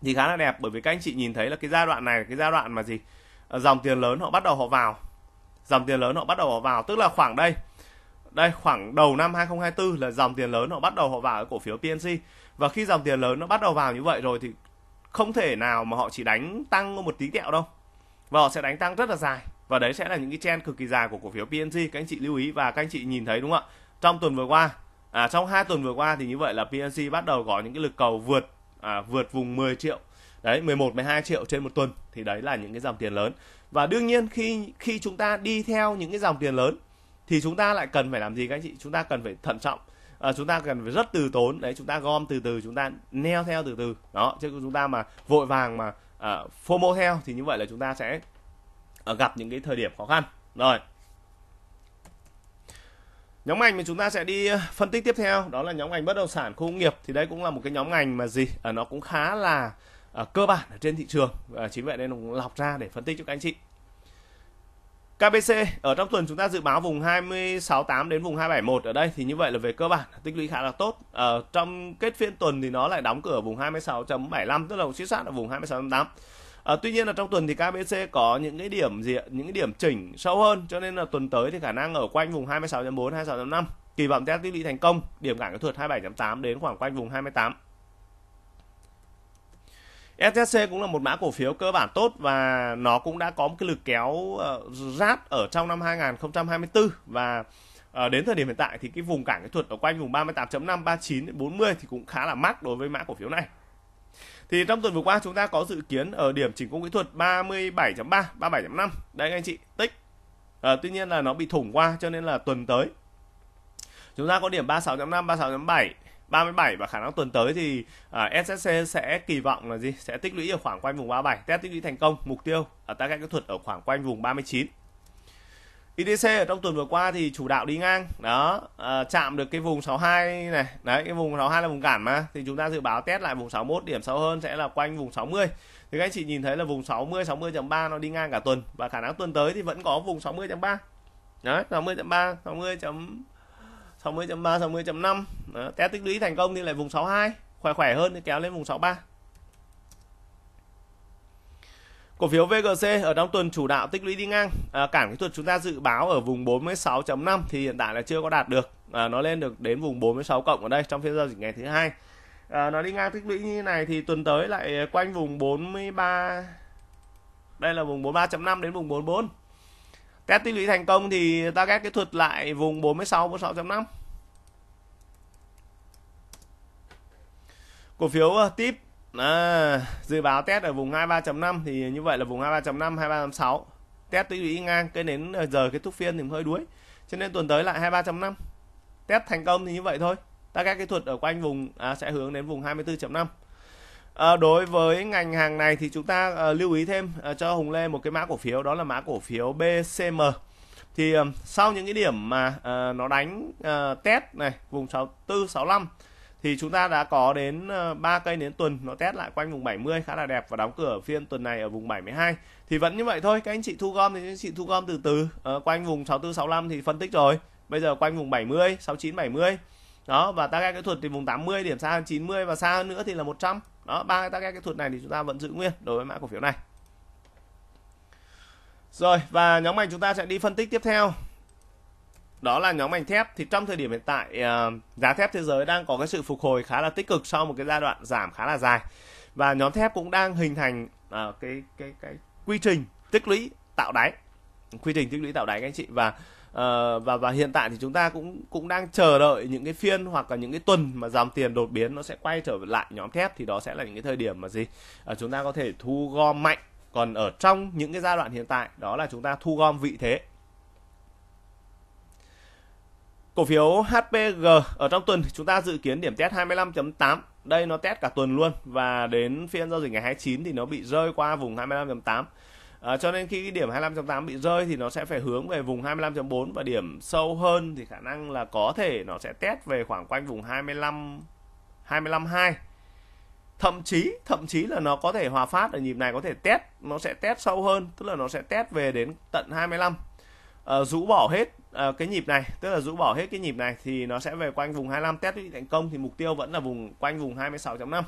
thì khá là đẹp bởi vì các anh chị nhìn thấy là cái giai đoạn này cái giai đoạn mà gì? Ờ, dòng tiền lớn họ bắt đầu họ vào. Dòng tiền lớn họ bắt đầu họ vào tức là khoảng đây. Đây khoảng đầu năm 2024 là dòng tiền lớn họ bắt đầu họ vào cái cổ phiếu PNC và khi dòng tiền lớn nó bắt đầu vào như vậy rồi thì không thể nào mà họ chỉ đánh tăng một tí kẹo đâu. Và họ sẽ đánh tăng rất là dài. Và đấy sẽ là những cái trend cực kỳ dài của cổ phiếu PNG các anh chị lưu ý và các anh chị nhìn thấy đúng không ạ? Trong tuần vừa qua à, trong hai tuần vừa qua thì như vậy là PNG bắt đầu có những cái lực cầu vượt à, vượt vùng 10 triệu. Đấy 11 12 triệu trên một tuần thì đấy là những cái dòng tiền lớn. Và đương nhiên khi khi chúng ta đi theo những cái dòng tiền lớn thì chúng ta lại cần phải làm gì các anh chị? Chúng ta cần phải thận trọng. À, chúng ta cần phải rất từ tốn. Đấy chúng ta gom từ từ chúng ta neo theo từ từ. Đó chứ chúng ta mà vội vàng mà à, fomo theo thì như vậy là chúng ta sẽ à, gặp những cái thời điểm khó khăn. Rồi nhóm ngành mà chúng ta sẽ đi ờ, phân tích tiếp theo. Đó là nhóm ngành bất động sản khu công nghiệp. Thì đây cũng là một cái nhóm ngành mà gì? À, nó cũng khá là à, cơ bản ở trên thị trường. Và chính vậy nên cũng lọc ra để phân tích cho các anh chị. KBC ở trong tuần chúng ta dự báo vùng 268 đến vùng 271 ở đây thì như vậy là về cơ bản tích lũy khá là tốt. Ở trong kết phiên tuần thì nó lại đóng cửa vùng 26.75 tức là siết sát ở vùng 26.8. À, tuy nhiên là trong tuần thì KBC có những cái điểm gì những cái điểm chỉnh sâu hơn cho nên là tuần tới thì khả năng ở quanh vùng 26.4 26.5 kỳ vọng test tích lũy thành công điểm cản kỹ thuật 27.8 đến khoảng quanh vùng 28 SSC cũng là một mã cổ phiếu cơ bản tốt và nó cũng đã có một cái lực kéo uh, rát ở trong năm 2024 và uh, đến thời điểm hiện tại thì cái vùng cản kỹ thuật ở quanh vùng 38.5 39 40 thì cũng khá là mắc đối với mã cổ phiếu này. Thì trong tuần vừa qua chúng ta có dự kiến ở điểm chỉnh cung kỹ thuật 37.3, 37.5. Đây anh chị, tích. À, tuy nhiên là nó bị thủng qua cho nên là tuần tới chúng ta có điểm 36.5, 36.7, 37 và khả năng tuần tới thì à, SSC sẽ kỳ vọng là gì? Sẽ tích lũy ở khoảng quanh vùng 37, test tích lũy thành công, mục tiêu ở target kỹ thuật ở khoảng quanh vùng 39. ITC ở trong tuần vừa qua thì chủ đạo đi ngang đó à, chạm được cái vùng 62 này. Đấy cái vùng 62 là vùng cản mà. Thì chúng ta dự báo test lại vùng 61 điểm sâu hơn sẽ là quanh vùng 60 thì các anh chị nhìn thấy là vùng 60 60.3 nó đi ngang cả tuần. Và khả năng tuần tới thì vẫn có vùng 60.3 đấy 60.3 60. 60.3 60.5 test tích lũy thành công thì lại vùng 62 khỏe khỏe hơn thì kéo lên vùng 63 Cổ phiếu VGC ở trong tuần chủ đạo tích lũy đi ngang. À, cản kỹ thuật chúng ta dự báo ở vùng 46.5 thì hiện tại là chưa có đạt được. À, nó lên được đến vùng 46 cộng ở đây trong phiên giao dịch ngày thứ hai. À, nó đi ngang tích lũy như này thì tuần tới lại quanh vùng 43 đây là vùng 43.5 đến vùng 44. Test tích lũy thành công thì target kỹ thuật lại vùng 46 46.5. Cổ phiếu à, tiếp à, dự báo test ở vùng 23.5 thì như vậy là vùng 23.5 23.6 test tích lũy ngang cái đến ờ, giờ kết thúc phiên thì hơi đuối. Cho nên tuần tới lại 23.5 test thành công thì như vậy thôi. Ta các kỹ thuật ở quanh vùng à, sẽ hướng đến vùng 24.5 À, ờ, đối với ngành hàng này thì chúng ta à, lưu ý thêm à, cho Hùng Lê một cái mã cổ phiếu đó là mã cổ phiếu BCM thì à, sau những cái điểm mà à, nó đánh à, test này vùng 64 65 thì chúng ta đã có đến ờ, 3 cây nến tuần, nó test lại quanh vùng 70 khá là đẹp, và đóng cửa phiên tuần này ở vùng 72 thì vẫn như vậy thôi, các anh chị thu gom thì các anh chị thu gom từ từ ở quanh vùng 64 65 thì phân tích rồi. Bây giờ quanh vùng 70 69 70 đó, và target kỹ thuật thì vùng 80 điểm xa hơn 90 và xa hơn nữa thì là 100 đó, ba cái target kỹ thuật này thì chúng ta vẫn giữ nguyên đối với mã cổ phiếu này. Rồi, và nhóm ngành chúng ta sẽ đi phân tích tiếp theo đó là nhóm ngành thép. Thì trong thời điểm hiện tại ờ, giá thép thế giới đang có cái sự phục hồi khá là tích cực sau một cái giai đoạn giảm khá là dài. Và nhóm thép cũng đang hình thành ờ, cái cái cái quy trình tích lũy tạo đáy. Quy trình tích lũy tạo đáy các anh chị. Và uh, và và hiện tại thì chúng ta cũng cũng đang chờ đợi những cái phiên hoặc là những cái tuần mà dòng tiền đột biến nó sẽ quay trở lại nhóm thép. Thì đó sẽ là những cái thời điểm mà gì? Uh, chúng ta có thể thu gom mạnh. Còn ở trong những cái giai đoạn hiện tại đó là chúng ta thu gom vị thế. Cổ phiếu HPG ở trong tuần chúng ta dự kiến điểm test 25.8. Đây nó test cả tuần luôn và đến phiên giao dịch ngày 29 thì nó bị rơi qua vùng 25.8. À, cho nên khi cái điểm 25.8 bị rơi thì nó sẽ phải hướng về vùng 25.4 và điểm sâu hơn thì khả năng là có thể nó sẽ test về khoảng quanh vùng 25 25.2 thậm chí thậm chí là nó có thể hòa phát ở nhịp này có thể test nó sẽ test sâu hơn tức là nó sẽ test về đến tận 25 uh, rũ bỏ hết uh, cái nhịp này tức là rũ bỏ hết cái nhịp này thì nó sẽ về quanh vùng 25 test bị thành công thì mục tiêu vẫn là vùng quanh vùng 26.5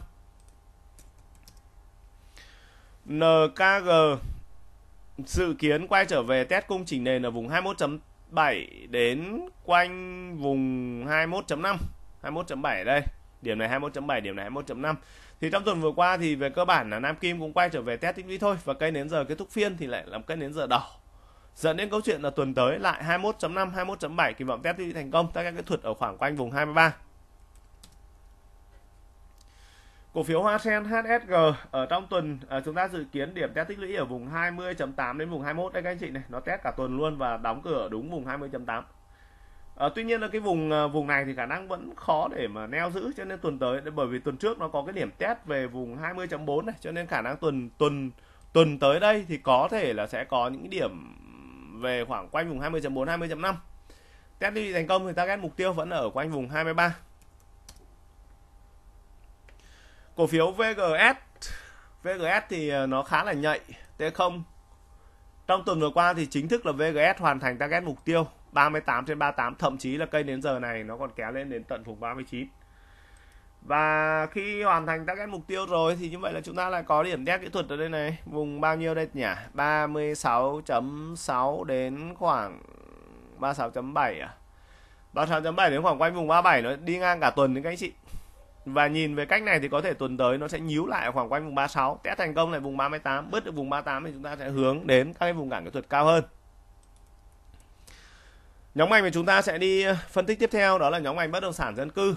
NKG dự kiến quay trở về test cung chỉnh nền ở vùng 21.7 đến quanh vùng 21.5 21.7 đây. Điểm này 21.7 điểm này 21.5 thì trong tuần vừa qua thì về cơ bản là Nam Kim cũng quay trở về test tích lũy thôi và cây nến giờ kết thúc phiên thì lại làm cây nến giờ đỏ dẫn đến câu chuyện là tuần tới lại 21.5 21.7 kỳ vọng test đi thành công. Các kỹ thuật ở khoảng quanh vùng 23 Cổ phiếu Hoa Sen HSG ở trong tuần à, chúng ta dự kiến điểm test tích lũy ở vùng 20.8 đến vùng 21 đây các anh chị này, nó test cả tuần luôn và đóng cửa đúng vùng 20.8. À, tuy nhiên là cái vùng à, vùng này thì khả năng vẫn khó để mà neo giữ cho nên tuần tới bởi vì tuần trước nó có cái điểm test về vùng 20.4 này cho nên khả năng tuần tuần tuần tới đây thì có thể là sẽ có những điểm về khoảng quanh vùng 20.4 20.5 test đi thành công thì target mục tiêu vẫn ở quanh vùng 23 cổ phiếu VGS VGS thì ờ, nó khá là nhạy T0 trong tuần vừa qua thì chính thức là VGS hoàn thành target mục tiêu 38 trên 38 thậm chí là cây đến giờ này nó còn kéo lên đến tận vùng 39 và khi hoàn thành target mục tiêu rồi thì như vậy là chúng ta lại có điểm test kỹ thuật ở đây này. Vùng bao nhiêu đây nhỉ? 36.6 đến khoảng 36.7 à? 36.7 đến khoảng quanh vùng 37 nó đi ngang cả tuần đấy các anh chị. Và nhìn về cách này thì có thể tuần tới nó sẽ nhíu lại khoảng quanh vùng 36 test thành công lại vùng 38 bứt được vùng 38 thì chúng ta sẽ hướng đến các cái vùng cản kỹ thuật cao hơn. Nhóm ngành mà chúng ta sẽ đi phân tích tiếp theo đó là nhóm ngành bất động sản dân cư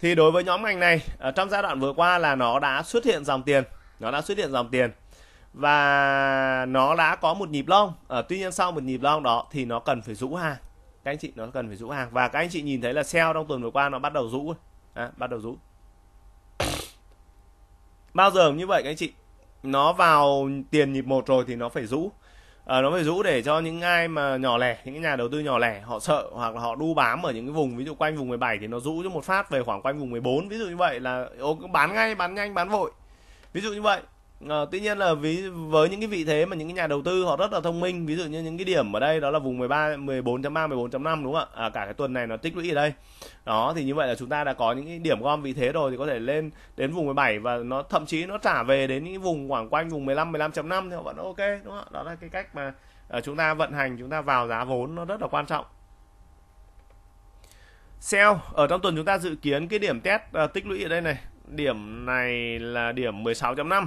thì đối với nhóm ngành này ở trong giai đoạn vừa qua là nó đã xuất hiện dòng tiền nó đã xuất hiện dòng tiền. Và nó đã có một nhịp long ở tuy nhiên sau một nhịp long đó thì nó cần phải rũ hàng. Các anh chị nó cần phải rũ hàng. Và các anh chị nhìn thấy là sell trong tuần vừa qua nó bắt đầu rũ à, bắt đầu rũ. Bao giờ như vậy các anh chị nó vào tiền nhịp một rồi thì nó phải rũ à, nó về rũ để cho những ai mà nhỏ lẻ những cái nhà đầu tư nhỏ lẻ họ sợ hoặc là họ đu bám ở những cái vùng ví dụ quanh vùng 17 thì nó rũ cho một phát về khoảng quanh vùng 14 ví dụ như vậy là ô, bán ngay bán nhanh bán vội. Ví dụ như vậy. À, tuy nhiên là ví với những cái vị thế mà những cái nhà đầu tư họ rất là thông minh ví dụ như những cái điểm ở đây đó là vùng 13 14.3 14.5 đúng không ạ? À, cả cái tuần này nó tích lũy ở đây. Đó thì như vậy là chúng ta đã có những cái điểm gom vị thế rồi thì có thể lên đến vùng 17 và nó thậm chí nó trả về đến những vùng khoảng quanh vùng 15 15.5 thì vẫn ok đúng không ạ? Đó là cái cách mà uh, chúng ta vận hành chúng ta vào giá vốn nó rất là quan trọng. Sell ở trong tuần chúng ta dự kiến cái điểm test uh, tích lũy ở đây này điểm này là điểm 16.5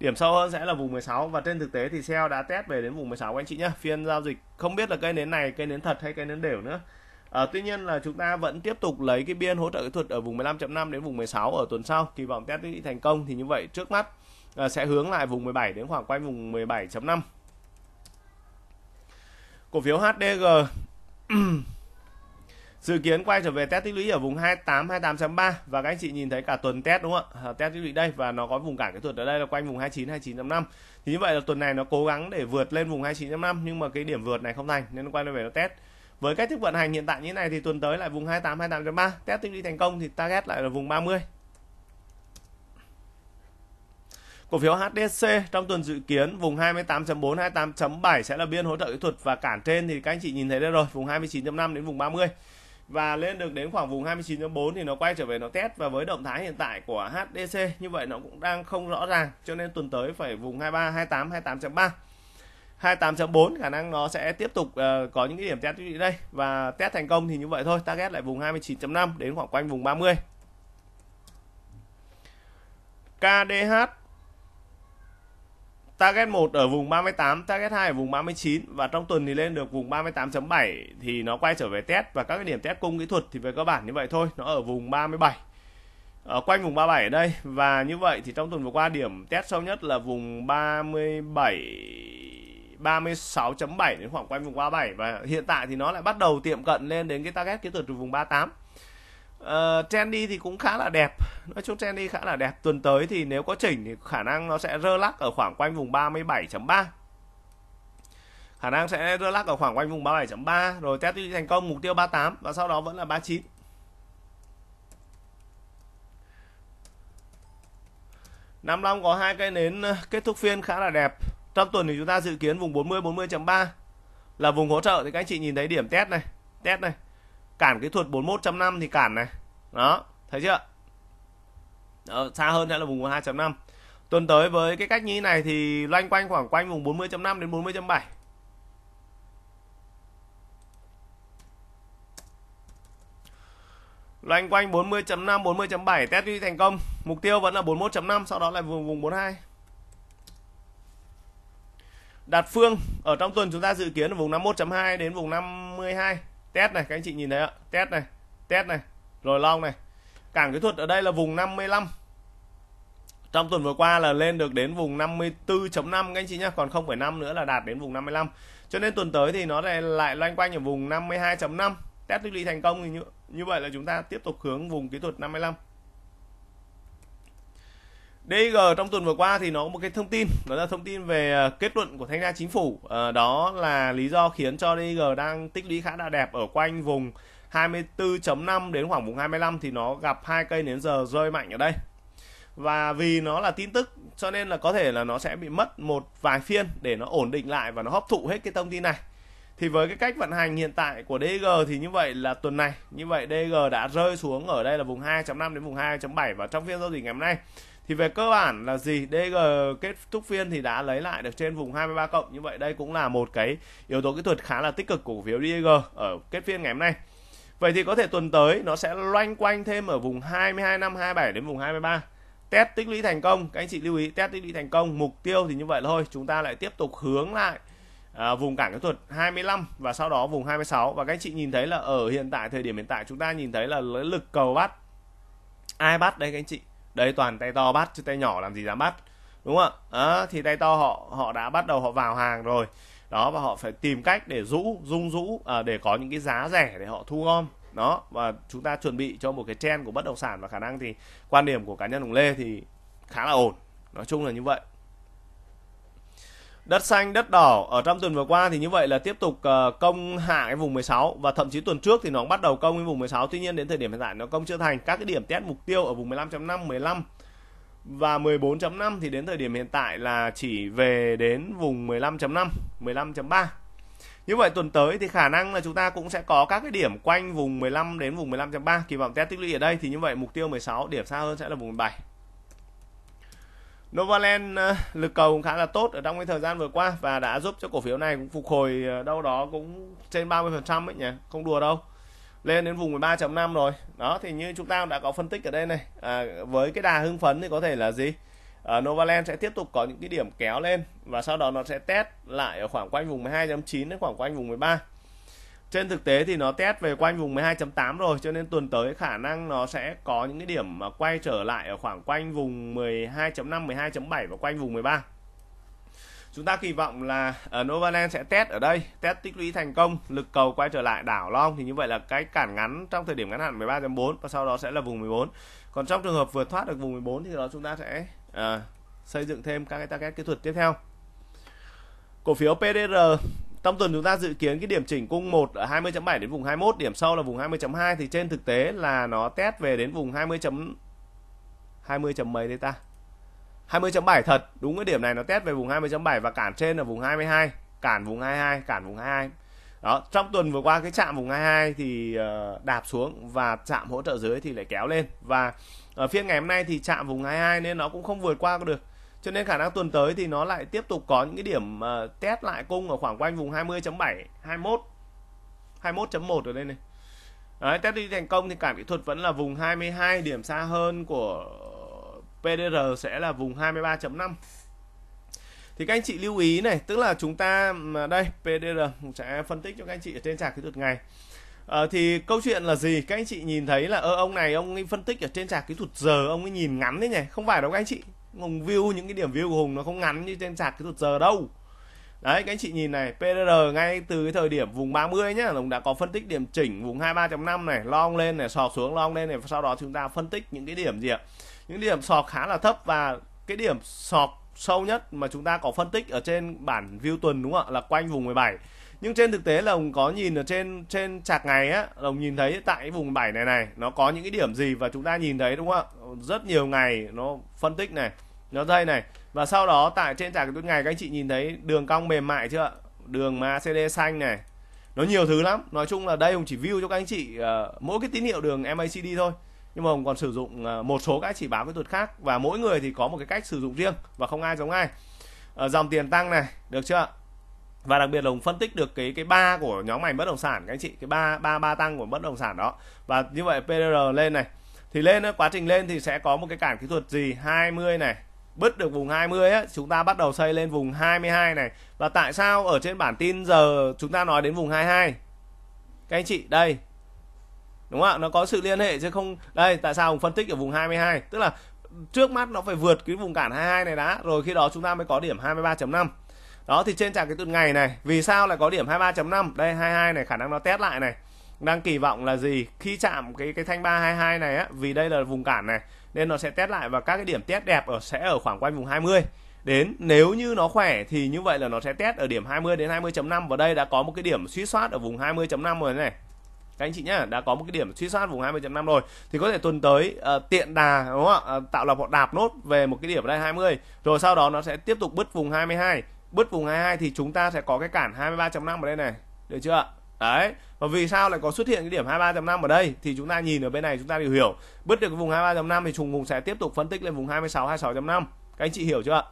điểm sâu hơn sẽ là vùng 16 và trên thực tế thì sell đã test về đến vùng 16 anh chị nhé phiên giao dịch không biết là cây nến này cây nến thật hay cây nến đều nữa. À, tuy nhiên là chúng ta vẫn tiếp tục lấy cái biên hỗ trợ kỹ thuật ở vùng 15.5 đến vùng 16 ở tuần sau. Kỳ vọng test đi thành công thì như vậy trước mắt à, sẽ hướng lại vùng 17 đến khoảng quanh vùng 17.5 cổ phiếu HDG Dự kiến quay trở về test tích lũy ở vùng 28 28.3 và các anh chị nhìn thấy cả tuần test đúng không ạ? Ờ, test tích lũy đây và nó có vùng cản kỹ thuật ở đây là quanh vùng 29 29.5. Thì như vậy là tuần này nó cố gắng để vượt lên vùng 29.5 nhưng mà cái điểm vượt này không thành nên nó quay về nó test. Với cách thức vận hành hiện tại như thế này thì tuần tới lại vùng 28 28.3, test tích lũy thành công thì target lại là vùng 30. Cổ phiếu HDC trong tuần dự kiến vùng 28.4 28.7 sẽ là biên hỗ trợ kỹ thuật và cản trên thì các anh chị nhìn thấy đây rồi, vùng 29.5 đến vùng 30 và lên được đến khoảng vùng 29.4 thì nó quay trở về nó test và với động thái hiện tại của HDC như vậy nó cũng đang không rõ ràng. Cho nên tuần tới phải vùng 23 28 28.3 28.4 khả năng nó sẽ tiếp tục uh, có những cái điểm test như đây. Và test thành công thì như vậy thôi target lại vùng 29.5 đến khoảng quanh vùng 30 KDH Target 1 ở vùng 38, target 2 ở vùng 39 và trong tuần thì lên được vùng 38.7 thì nó quay trở về test và các cái điểm test cung kỹ thuật thì về cơ bản như vậy thôi, nó ở vùng 37. Ở ờ, quanh vùng 37 ở đây và như vậy thì trong tuần vừa qua điểm test sâu nhất là vùng 37 36.7 đến khoảng quanh vùng 37 và hiện tại thì nó lại bắt đầu tiệm cận lên đến cái target kỹ thuật từ vùng 38. Uh, trendy thì cũng khá là đẹp. Nói chung trendy khá là đẹp. Tuần tới thì nếu có chỉnh thì khả năng nó sẽ rơ lắc ở khoảng quanh vùng 37.3 khả năng sẽ rơ lắc ở khoảng quanh vùng 37.3 rồi test thành công mục tiêu 38 và sau đó vẫn là 39 năm năm có hai cây nến ờ, kết thúc phiên khá là đẹp. Trong tuần thì chúng ta dự kiến vùng 40 40.3 là vùng hỗ trợ. Thì các anh chị nhìn thấy điểm test này. Test này cản kỹ thuật 41.5 thì cản này. Đó thấy chưa? Đó, xa hơn sẽ là vùng 2.5 tuần tới với cái cách như này thì loanh quanh khoảng quanh vùng 40.5 đến 40.7 loanh quanh 40.5 40.7 test đi thành công. Mục tiêu vẫn là 41.5 sau đó là vùng vùng 42 Đạt Phương ở trong tuần chúng ta dự kiến ở vùng 51.2 đến vùng 52 test này các anh chị nhìn thấy ạ. Test này test này rồi long này. Cản kỹ thuật ở đây là vùng 55 trong tuần vừa qua là lên được đến vùng 54.5 các anh chị nhé còn 0,5 nữa là đạt đến vùng 55 cho nên tuần tới thì nó lại lại loanh quanh ở vùng 52.5 test tích lũy thành công thì như, như vậy là chúng ta tiếp tục hướng vùng kỹ thuật 55 DG trong tuần vừa qua thì nó có một cái thông tin đó là thông tin về ờ, kết luận của thanh tra chính phủ. À, đó là lý do khiến cho DG đang tích lũy khá là đẹp ở quanh vùng 24.5 đến khoảng vùng 25 thì nó gặp hai cây nến giờ rơi mạnh ở đây. Và vì nó là tin tức cho nên là có thể là nó sẽ bị mất một vài phiên để nó ổn định lại và nó hấp thụ hết cái thông tin này. Thì với cái cách vận hành hiện tại của DG thì như vậy là tuần này như vậy DG đã rơi xuống ở đây là vùng 2.5 đến vùng 2.7 và trong phiên giao dịch ngày hôm nay thì về cơ bản là gì? DG kết thúc phiên thì đã lấy lại được trên vùng 23 cộng. Như vậy đây cũng là một cái yếu tố kỹ thuật khá là tích cực của cổ phiếu DG ở kết phiên ngày hôm nay. Vậy thì có thể tuần tới nó sẽ loanh quanh thêm ở vùng 22 năm 27 đến vùng 23 test tích lũy thành công. Các anh chị lưu ý test tích lũy thành công mục tiêu thì như vậy thôi. Chúng ta lại tiếp tục hướng lại à, vùng cản kỹ thuật 25 và sau đó vùng 26 và các anh chị nhìn thấy là ở hiện tại thời điểm hiện tại chúng ta nhìn thấy là lực cầu bắt. Ai bắt đây các anh chị? Đây toàn tay to bắt chứ tay nhỏ làm gì dám bắt đúng không ạ? À, thì tay to họ họ đã bắt đầu họ vào hàng rồi. Đó và họ phải tìm cách để rũ dung rũ à, để có những cái giá rẻ để họ thu gom. Đó và chúng ta chuẩn bị cho một cái trend của bất động sản và khả năng thì quan điểm của cá nhân Hùng Lê thì khá là ổn. Nói chung là như vậy đất xanh, đất đỏ, ở trong tuần vừa qua thì như vậy là tiếp tục ờ, công hạ cái vùng 16 và thậm chí tuần trước thì nó cũng bắt đầu công cái vùng 16 tuy nhiên đến thời điểm hiện tại nó công chưa thành. Các cái điểm test mục tiêu ở vùng 15.5 15 và 14.5 thì đến thời điểm hiện tại là chỉ về đến vùng 15.5 15.3 như vậy tuần tới thì khả năng là chúng ta cũng sẽ có các cái điểm quanh vùng 15 đến vùng 15.3 kỳ vọng test tích lũy ở đây thì như vậy mục tiêu 16 điểm xa hơn sẽ là vùng 17 Novaland ờ, lực cầu cũng khá là tốt ở trong cái thời gian vừa qua và đã giúp cho cổ phiếu này cũng phục hồi ờ, đâu đó cũng trên 30% ấy nhỉ, không đùa đâu. Lên đến vùng 13.5 rồi. Đó thì như chúng ta đã có phân tích ở đây này. À, với cái đà hưng phấn thì có thể là gì? Ờ, à, Novaland sẽ tiếp tục có những cái điểm kéo lên và sau đó nó sẽ test lại ở khoảng quanh vùng 12.9 đến khoảng quanh vùng 13 trên thực tế thì nó test về quanh vùng 12.8 rồi cho nên tuần tới khả năng nó sẽ có những cái điểm mà quay trở lại ở khoảng quanh vùng 12.5 12.7 và quanh vùng 13 chúng ta kỳ vọng là ở Novaland sẽ test ở đây test tích lũy thành công lực cầu quay trở lại đảo long. Thì như vậy là cái cản ngắn trong thời điểm ngắn hạn 13.4 và sau đó sẽ là vùng 14 còn trong trường hợp vượt thoát được vùng 14 thì đó chúng ta sẽ uh, xây dựng thêm các cái target kỹ thuật tiếp theo. Cổ phiếu PDR trong tuần chúng ta dự kiến cái điểm chỉnh cung 1 ở 20.7 đến vùng 21 điểm sau là vùng 20.2 thì trên thực tế là nó test về đến vùng 20. 20 mấy đấy ta 20.7 thật đúng cái điểm này nó test về vùng 20.7 và cản trên là vùng 22 cản vùng 22 cản vùng 22 đó trong tuần vừa qua cái chạm vùng 22 thì đạp xuống và chạm hỗ trợ dưới thì lại kéo lên và ở phiên ngày hôm nay thì chạm vùng 22 nên nó cũng không vượt qua được cho nên khả năng tuần tới thì nó lại tiếp tục có những cái điểm uh, test lại cung ở khoảng quanh vùng 20.7 21 21.1 ở đây này. Đấy, test đi thành công thì cản kỹ thuật vẫn là vùng 22 điểm xa hơn của PDR sẽ là vùng 23.5 thì các anh chị lưu ý này tức là chúng ta à, đây PDR sẽ phân tích cho các anh chị ở trên trạc kỹ thuật ngày à, ờ, thì câu chuyện là gì? Các anh chị nhìn thấy là ơ ông này ông ấy phân tích ở trên trạc kỹ thuật giờ ông ấy nhìn ngắn đấy nhỉ? Không phải đâu các anh chị hùng view, những cái điểm view của hùng nó không ngắn như trên sạc cái tuột giờ đâu. Đấy, các anh chị nhìn này PDR ngay từ cái thời điểm vùng 30 nhá, Hùng đã có phân tích điểm chỉnh vùng 23.5 này, Long lên này sọt xuống, long lên này, Sau đó chúng ta phân tích những cái điểm gì ạ? Những điểm sọt khá là thấp và cái điểm sọt sâu nhất mà chúng ta có phân tích ở trên bản view tuần đúng không ạ? Là quanh vùng 17 nhưng trên thực tế là ông có nhìn ở trên trên chạc ngày á ông nhìn thấy tại cái vùng bảy này này nó có những cái điểm gì và chúng ta nhìn thấy đúng không ạ? Rất nhiều ngày nó phân tích này nó đây này. Và sau đó tại trên chạc tuần ngày các anh chị nhìn thấy đường cong mềm mại chưa đường mà CD xanh này. Nó nhiều thứ lắm. Nói chung là đây ông chỉ view cho các anh chị uh, mỗi cái tín hiệu đường MACD thôi. Nhưng mà ông còn sử dụng uh, một số các chỉ báo kỹ thuật khác. Và mỗi người thì có một cái cách sử dụng riêng và không ai giống ai. Uh, dòng tiền tăng này được chưa và đặc biệt là phân tích được cái cái ba của nhóm ngành bất động sản, các anh chị, cái ba ba ba tăng của bất động sản đó. Và như vậy PDR lên này. Thì lên quá trình lên thì sẽ có một cái cản kỹ thuật gì? 20 này. Bứt được vùng 20 á, chúng ta bắt đầu xây lên vùng 22 này. Và tại sao ở trên bản tin giờ chúng ta nói đến vùng 22 các anh chị, đây. Đúng không ạ? Nó có sự liên hệ chứ không, đây, tại sao hùng phân tích ở vùng 22 tức là trước mắt nó phải vượt cái vùng cản 22 này đã, rồi khi đó chúng ta mới có điểm 23.5 đó thì trên trạng cái tuần ngày này vì sao lại có điểm 23.5 đây 22 này khả năng nó test lại này. Đang kỳ vọng là gì? Khi chạm cái cái thanh 322 này á vì đây là vùng cản này nên nó sẽ test lại và các cái điểm test đẹp ở sẽ ở khoảng quanh vùng 20 đến nếu như nó khỏe thì như vậy là nó sẽ test ở điểm 20 đến 20.5 và đây đã có một cái điểm suy soát ở vùng 20.5 rồi này. Các anh chị nhá đã có một cái điểm suy soát vùng 20.5 rồi. Thì có thể tuần tới uh, tiện đà đúng không ạ? Uh, tạo lập họ đạp nốt về một cái điểm ở đây 20 rồi sau đó nó sẽ tiếp tục bứt vùng 22 bứt vùng 22 thì chúng ta sẽ có cái cản 23.5 ở đây này. Được chưa? Đấy, và vì sao lại có xuất hiện cái điểm 23.5 ở đây? Thì chúng ta nhìn ở bên này chúng ta đều hiểu. Bứt được cái vùng 23.5 thì trùng vùng sẽ tiếp tục phân tích lên vùng 26 26.5. Các anh chị hiểu chưa?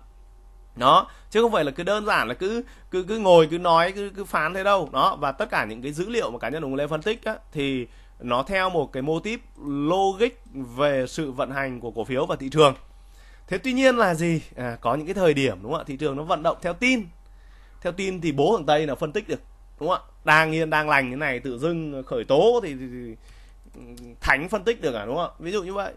Nó đó. Chứ không phải là cứ đơn giản là cứ cứ cứ ngồi cứ nói cứ cứ phán thế đâu. Đó. Và tất cả những cái dữ liệu mà cá nhân đồng lê phân tích á, thì nó theo một cái mô típ logic về sự vận hành của cổ phiếu và thị trường thế tuy nhiên là gì? À, có những cái thời điểm đúng không ạ? Thị trường nó vận động theo tin. Theo tin thì bố thằng tây là phân tích được đúng không ạ? Đang yên đang lành thế này tự dưng khởi tố thì, thì, thì ừ, thánh phân tích được à đúng không ạ? Ví dụ như vậy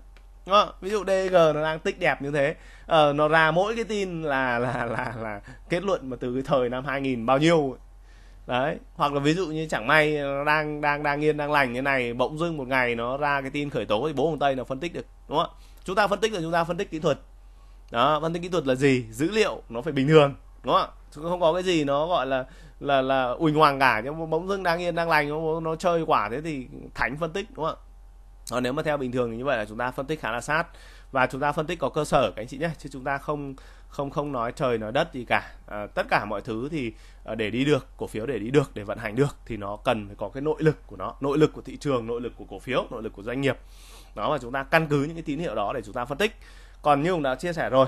đúng không? ví dụ DG nó đang tích đẹp như thế. Ờ, nó ra mỗi cái tin là là là là kết luận mà từ cái thời năm 2000 bao nhiêu đấy hoặc là ví dụ như chẳng may nó đang đang đang yên đang lành như này bỗng dưng một ngày nó ra cái tin khởi tố thì bố hồng tây nó phân tích được đúng không ạ? Chúng ta phân tích là chúng ta phân tích kỹ thuật đó phân tích kỹ thuật là gì? Dữ liệu nó phải bình thường đúng không ạ? Không có cái gì nó gọi là là là ùnh hoàng cả. Nhưng bỗng dưng đang yên đang lành nó, nó chơi quả thế thì thánh phân tích đúng không ạ? Còn nếu mà theo bình thường thì như vậy là chúng ta phân tích khá là sát. Và chúng ta phân tích có cơ sở các anh chị nhé. Chứ chúng ta không không không nói trời nói đất gì cả. À, tất cả mọi thứ thì à, để đi được cổ phiếu để đi được để vận hành được thì nó cần phải có cái nội lực của nó. Nội lực của thị trường nội lực của cổ phiếu nội lực của doanh nghiệp. Đó mà chúng ta căn cứ những cái tín hiệu đó để chúng ta phân tích còn như ông đã chia sẻ rồi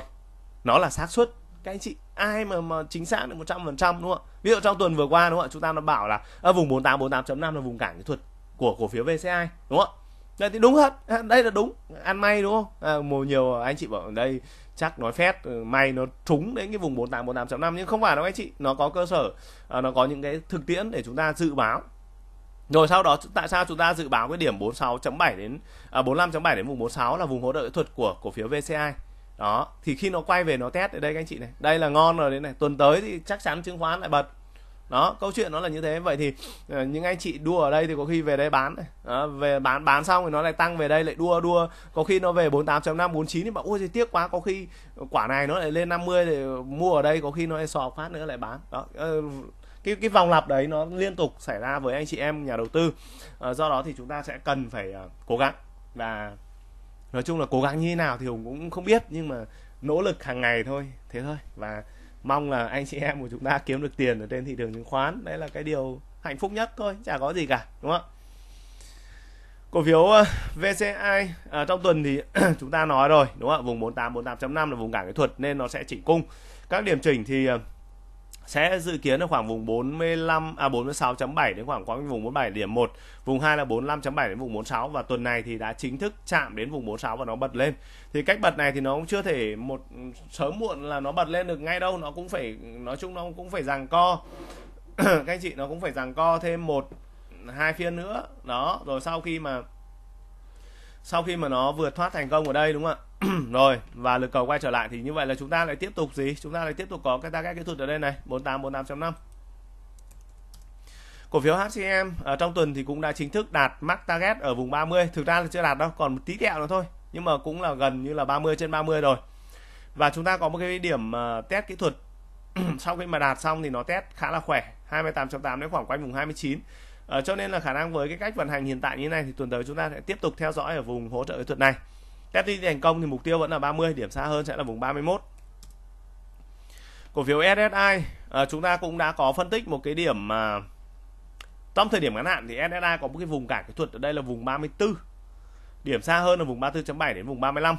nó là xác suất. Các anh chị ai mà mà chính xác được một trăm phần trăm đúng không ạ? Ví dụ trong tuần vừa qua đúng không ạ? Chúng ta nó bảo là ở vùng 48 48.5 là vùng cản kỹ thuật của cổ phiếu VCI đúng không ạ? Đây thì đúng thật. À, đây là đúng. Ăn may đúng không? À, một nhiều anh chị bảo đây chắc nói phép ừ, may nó trúng đến cái vùng 48 48.5 nhưng không phải đâu anh chị. Nó có cơ sở à, nó có những cái thực tiễn để chúng ta dự báo rồi sau đó tại sao chúng ta dự báo cái điểm 46.7 đến à, 45.7 đến vùng 46 là vùng hỗ trợ kỹ thuật của cổ phiếu VCI đó thì khi nó quay về nó test ở đây các anh chị này. Đây là ngon rồi đấy này. Tuần tới thì chắc chắn chứng khoán lại bật. Đó câu chuyện nó là như thế. Vậy thì ờ, những anh chị đua ở đây thì có khi về đây bán này. Đó, về bán bán xong thì nó lại tăng về đây lại đua đua. Có khi nó về 48.5 49 thì bảo ôi thì tiếc quá. Có khi quả này nó lại lên 50 thì mua ở đây có khi nó lại sò phát nữa lại bán. Đó ờ, cái cái vòng lặp đấy nó liên tục xảy ra với anh chị em nhà đầu tư. À, do đó thì chúng ta sẽ cần phải uh, cố gắng. Và nói chung là cố gắng như thế nào thì hùng cũng không biết nhưng mà nỗ lực hàng ngày thôi thế thôi. Và mong là anh chị em của chúng ta kiếm được tiền ở trên thị trường chứng khoán. Đấy là cái điều hạnh phúc nhất thôi chả có gì cả đúng không cổ phiếu ờ, VCI à, trong tuần thì chúng ta nói rồi đúng không ạ? Vùng 48 48.5 là vùng cản kỹ thuật nên nó sẽ chỉnh cung. Các điểm chỉnh thì sẽ dự kiến ở khoảng vùng 45 à 46.7 đến khoảng quanh vùng 47 điểm 1, vùng 2 là 45.7 đến vùng 46 và tuần này thì đã chính thức chạm đến vùng 46 và nó bật lên. Thì cách bật này thì nó cũng chưa thể một sớm muộn là nó bật lên được ngay đâu, nó cũng phải nói chung nó cũng phải giằng co. Các anh chị nó cũng phải giằng co thêm một hai phiên nữa. Đó, rồi sau khi mà sau khi mà nó vượt thoát thành công ở đây đúng không ạ? rồi và lực cầu quay trở lại thì như vậy là chúng ta lại tiếp tục gì? Chúng ta lại tiếp tục có cái target kỹ thuật ở đây này 48 48.5 cổ phiếu HCM ở trong tuần thì cũng đã chính thức đạt mắc target ở vùng 30 thực ra là chưa đạt đâu còn một tí kẹo nữa thôi nhưng mà cũng là gần như là 30 trên 30 rồi. Và chúng ta có một cái điểm ờ, test kỹ thuật sau khi mà đạt xong thì nó test khá là khỏe 28.8 đến khoảng quanh vùng 29 uh, ờ, cho nên là khả năng với cái cách vận hành hiện tại như này thì tuần tới chúng ta sẽ tiếp tục theo dõi ở vùng hỗ trợ kỹ thuật này test đi thành công thì mục tiêu vẫn là 30 điểm xa hơn sẽ là vùng 31 cổ phiếu SSI à, ờ, chúng ta cũng đã có phân tích một cái điểm mà trong thời điểm ngắn hạn thì SSI có một cái vùng cản kỹ thuật ở đây là vùng 34 điểm xa hơn là vùng 34.7 đến vùng 35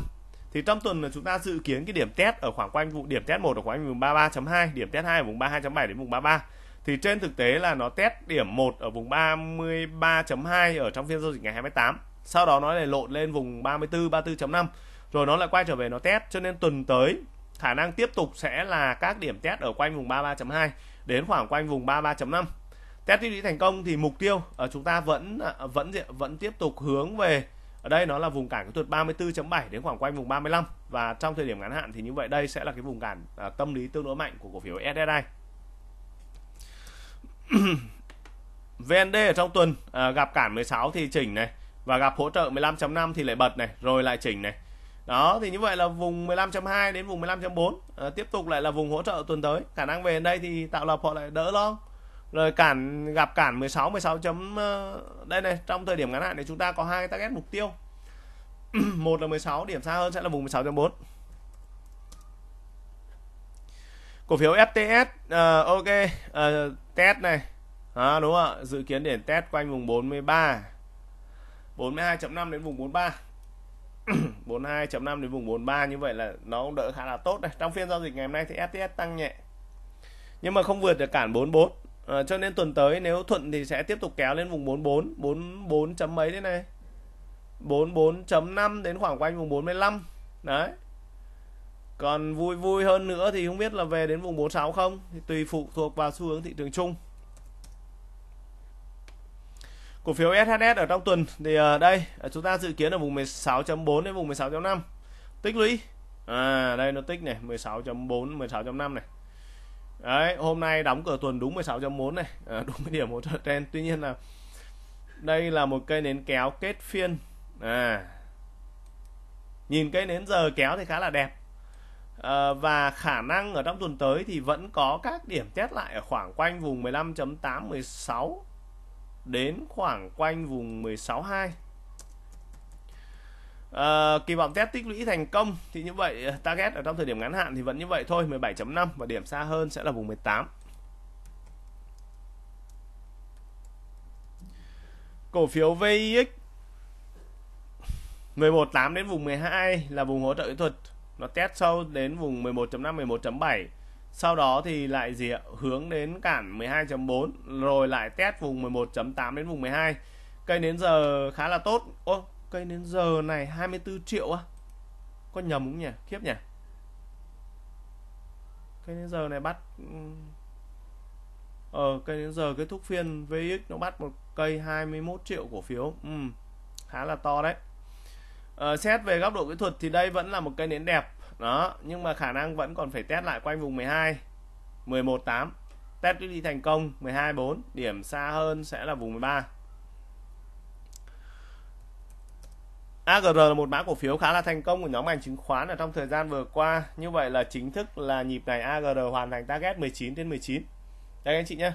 thì trong tuần là chúng ta dự kiến cái điểm test ở khoảng quanh vùng điểm test 1 ở khoảng vùng 33.2 điểm test 2 ở vùng 32.7 đến vùng 33 thì trên thực tế là nó test điểm 1 ở vùng 33.2 ở trong phiên giao dịch ngày 28 sau đó nó lại lộn lên vùng 34 34.5 rồi nó lại quay trở về nó test cho nên tuần tới khả năng tiếp tục sẽ là các điểm test ở quanh vùng 33.2 đến khoảng quanh vùng 33.5 test tích lũy thành công thì mục tiêu ở chúng ta vẫn à, vẫn vẫn tiếp tục hướng về ở đây nó là vùng cản kỹ thuật 34.7 đến khoảng quanh vùng 35 và trong thời điểm ngắn hạn thì như vậy đây sẽ là cái vùng cản à, tâm lý tương đối mạnh của cổ phiếu SSI VND ở trong tuần à, gặp cản 16 thì chỉnh này và gặp hỗ trợ 15.5 thì lại bật này rồi lại chỉnh này. Đó thì như vậy là vùng 15.2 đến vùng 15.4 à, ờ, tiếp tục lại là vùng hỗ trợ tuần tới. Khả năng về đến đây thì tạo lập họ lại đỡ lo. Rồi cản gặp cản 16 16 chấm ờ, đây này trong thời điểm ngắn hạn thì chúng ta có hai target mục tiêu. Một là 16 điểm xa hơn sẽ là vùng 16.4 cổ phiếu FTS uh, ờ, ok uh, test này. À, đúng ạ? Dự kiến điểm test quanh vùng 43 42.5 đến vùng 43 42.5 đến vùng 43 như vậy là nó cũng đỡ khá là tốt này trong phiên giao dịch ngày hôm nay thì STS tăng nhẹ nhưng mà không vượt được cản 44 à, ờ, cho nên tuần tới nếu thuận thì sẽ tiếp tục kéo lên vùng 44 44 chấm mấy thế này? 44.5 đến khoảng quanh vùng 45 đấy. Còn vui vui hơn nữa thì không biết là về đến vùng 46 không thì tùy phụ thuộc vào xu hướng thị trường chung. Cổ phiếu SHS ở trong tuần thì ở đây ờ, chúng ta dự kiến ở vùng 16.4 đến vùng 16.5. Tích lũy. À đây nó tích này, 16.4 16.5 này. Đấy, hôm nay đóng cửa tuần đúng 16.4 này, à, đúng cái điểm hỗ trợ trên. Tuy nhiên là đây là một cây nến kéo kết phiên. À. Nhìn cây nến giờ kéo thì khá là đẹp. À, và khả năng ở trong tuần tới thì vẫn có các điểm test lại ở khoảng quanh vùng 15.8 16 đến khoảng quanh vùng 16.2 À, ờ, kỳ vọng test tích lũy thành công thì như vậy ờ, target ở trong thời điểm ngắn hạn thì vẫn như vậy thôi 17.5 và điểm xa hơn sẽ là vùng 18 cổ phiếu VIX 11.8 đến vùng 12 là vùng hỗ trợ kỹ thuật. Nó test sâu đến vùng 11.5 11.7 sau đó thì lại gì ạ? Hướng đến cản 12.4 rồi lại test vùng 11.8 đến vùng 12 cây đến giờ khá là tốt. Ô cây đến giờ này 24 triệu á. Có nhầm không nhỉ? Khiếp nhỉ? Cây đến giờ này bắt ừ. ờ cây đến giờ kết thúc phiên VX nó bắt một cây 21 triệu cổ phiếu. Ừ, khá là to đấy. Ờ, xét về góc độ kỹ thuật thì đây vẫn là một cây nến đẹp đó nhưng mà khả năng vẫn còn phải test lại quanh vùng 12 11 8 test đi thành công 12 4 điểm xa hơn sẽ là vùng 13 AGR là một mã cổ phiếu khá là thành công của nhóm ngành chứng khoán ở trong thời gian vừa qua. Như vậy là chính thức là nhịp này AGR hoàn thành target 19 trên 19. Đây anh chị nhé.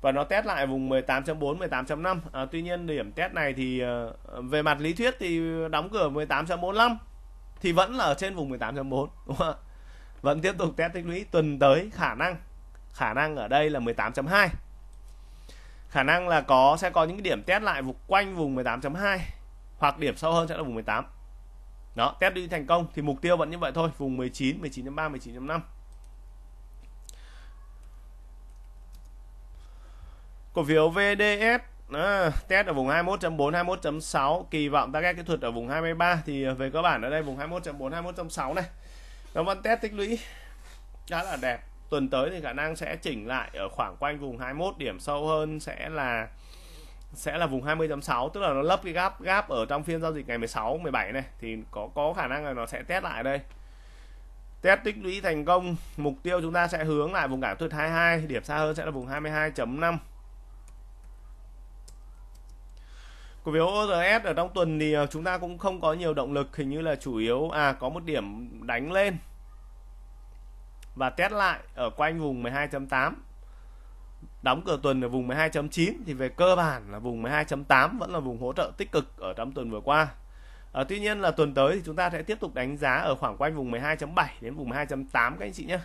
Và nó test lại vùng 18.4, 18.5. À, tuy nhiên điểm test này thì ờ, về mặt lý thuyết thì đóng cửa 18.45 thì vẫn là ở trên vùng 18.4 đúng không ạ? Vẫn tiếp tục test tích lũy tuần tới, khả năng khả năng ở đây là 18.2. Khả năng là có, sẽ có những cái điểm test lại vùng quanh vùng 18.2 hoặc điểm sâu hơn sẽ là vùng 18 đó, test đi thành công thì mục tiêu vẫn như vậy thôi, vùng 19 19.3 19.5 cổ phiếu VDS à, test ở vùng 21.4 21.6 kỳ vọng target kỹ thuật ở vùng 23 thì ờ, về cơ bản ở đây vùng 21.4 21.6 này nó vẫn test tích lũy khá là đẹp. Tuần tới thì khả năng sẽ chỉnh lại ở khoảng quanh vùng 21 điểm sâu hơn sẽ là sẽ là vùng 20.6 tức là nó lấp cái gap gap ở trong phiên giao dịch ngày 16 17 này. Thì có có khả năng là nó sẽ test lại đây. Test tích lũy thành công mục tiêu chúng ta sẽ hướng lại vùng cản thuật 22 điểm xa hơn sẽ là vùng 22.5 cổ phiếu ORS ở trong tuần thì ờ, chúng ta cũng không có nhiều động lực hình như là chủ yếu à có một điểm đánh lên và test lại ở quanh vùng 12.8 đóng cửa tuần ở vùng 12.9 thì về cơ bản là vùng 12.8 vẫn là vùng hỗ trợ tích cực ở trong tuần vừa qua. À, tuy nhiên là tuần tới thì chúng ta sẽ tiếp tục đánh giá ở khoảng quanh vùng 12.7 đến vùng 12.8 các anh chị nhé.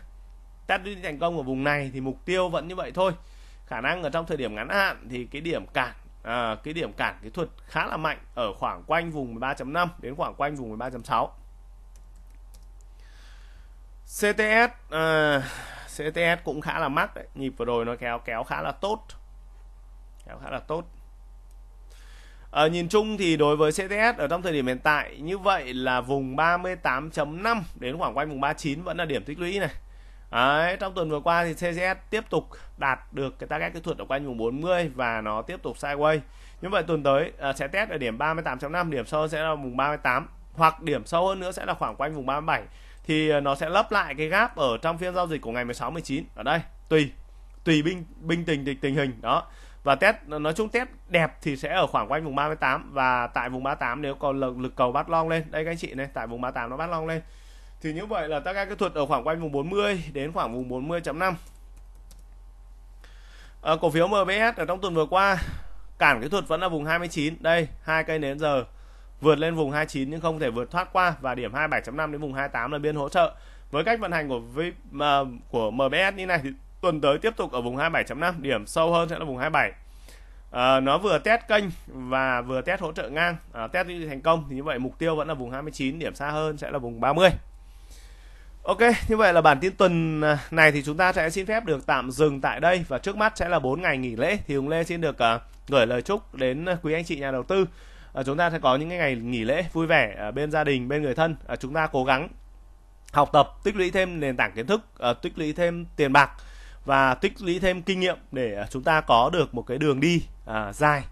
Test đi thành công ở vùng này thì mục tiêu vẫn như vậy thôi. Khả năng ở trong thời điểm ngắn hạn thì cái điểm cản à, cái điểm cản kỹ thuật khá là mạnh ở khoảng quanh vùng 13.5 đến khoảng quanh vùng 13.6. CTS à, CTS cũng khá là mắc đấy. Nhịp vừa rồi nó kéo kéo khá là tốt. Kéo khá là tốt. Ở nhìn chung thì đối với CTS ở trong thời điểm hiện tại như vậy là vùng 38.5 đến khoảng quanh vùng 39 vẫn là điểm tích lũy này. Đấy, trong tuần vừa qua thì CCS tiếp tục đạt được cái target kỹ thuật ở quanh vùng 40 và nó tiếp tục sideways. Như vậy tuần tới uh, sẽ test ở điểm 38.5, điểm sâu sẽ là vùng 38 hoặc điểm sâu hơn nữa sẽ là khoảng quanh vùng 37 thì à, nó sẽ lấp lại cái gap ở trong phiên giao dịch của ngày 16 19 ở đây tùy tùy binh binh tình tình, tình hình đó. Và test nói chung test đẹp thì sẽ ở khoảng quanh vùng 38 và tại vùng 38 nếu còn lực, lực cầu bắt long lên. Đây các anh chị này tại vùng 38 nó bắt long lên thì như vậy là target kỹ thuật ở khoảng quanh vùng 40 đến khoảng vùng 40.5 à, ờ, cổ phiếu MBS ở trong tuần vừa qua cản kỹ thuật vẫn là vùng 29 đây hai cây nến giờ vượt lên vùng 29 nhưng không thể vượt thoát qua và điểm 27.5 đến vùng 28 là biên hỗ trợ. Với cách vận hành của v, uh, của MBS như này thì tuần tới tiếp tục ở vùng 27.5, điểm sâu hơn sẽ là vùng 27. À, ờ, nó vừa test kênh và vừa test hỗ trợ ngang à, test thành công thì như vậy mục tiêu vẫn là vùng 29 điểm xa hơn sẽ là vùng 30 Ok như vậy là bản tin tuần à, này thì chúng ta sẽ xin phép được tạm dừng tại đây và trước mắt sẽ là 4 ngày nghỉ lễ. Thì Hùng Lê xin được uh, gửi lời chúc đến à, quý anh chị nhà đầu tư. Chúng ta sẽ có những cái ngày nghỉ lễ vui vẻ bên gia đình bên người thân. Chúng ta cố gắng học tập tích lũy thêm nền tảng kiến thức tích lũy thêm tiền bạc và tích lũy thêm kinh nghiệm để chúng ta có được một cái đường đi dài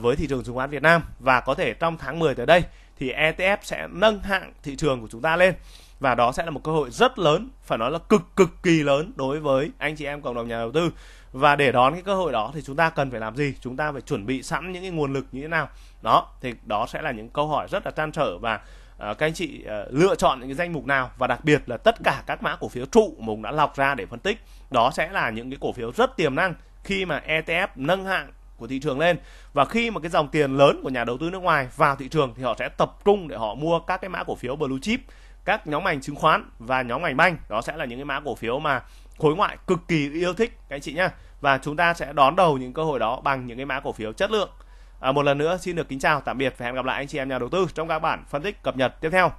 với thị trường chứng khoán Việt Nam. Và có thể trong tháng 10 tới đây thì ETF sẽ nâng hạng thị trường của chúng ta lên và đó sẽ là một cơ hội rất lớn phải nói là cực cực kỳ lớn đối với anh chị em cộng đồng nhà đầu tư. Và để đón cái cơ hội đó thì chúng ta cần phải làm gì? Chúng ta phải chuẩn bị sẵn những cái nguồn lực như thế nào? Đó thì đó sẽ là những câu hỏi rất là trăn trở và uh, các anh chị uh, lựa chọn những cái danh mục nào? Và đặc biệt là tất cả các mã cổ phiếu trụ mà đã lọc ra để phân tích đó sẽ là những cái cổ phiếu rất tiềm năng khi mà ETF nâng hạng của thị trường lên. Và khi mà cái dòng tiền lớn của nhà đầu tư nước ngoài vào thị trường thì họ sẽ tập trung để họ mua các cái mã cổ phiếu blue chip các nhóm ngành chứng khoán và nhóm ngành banh. Đó sẽ là những cái mã cổ phiếu mà khối ngoại cực kỳ yêu thích các anh chị nhá. Và chúng ta sẽ đón đầu những cơ hội đó bằng những cái mã cổ phiếu chất lượng. À, một lần nữa xin được kính chào tạm biệt và hẹn gặp lại anh chị em nhà đầu tư trong các bản phân tích cập nhật tiếp theo.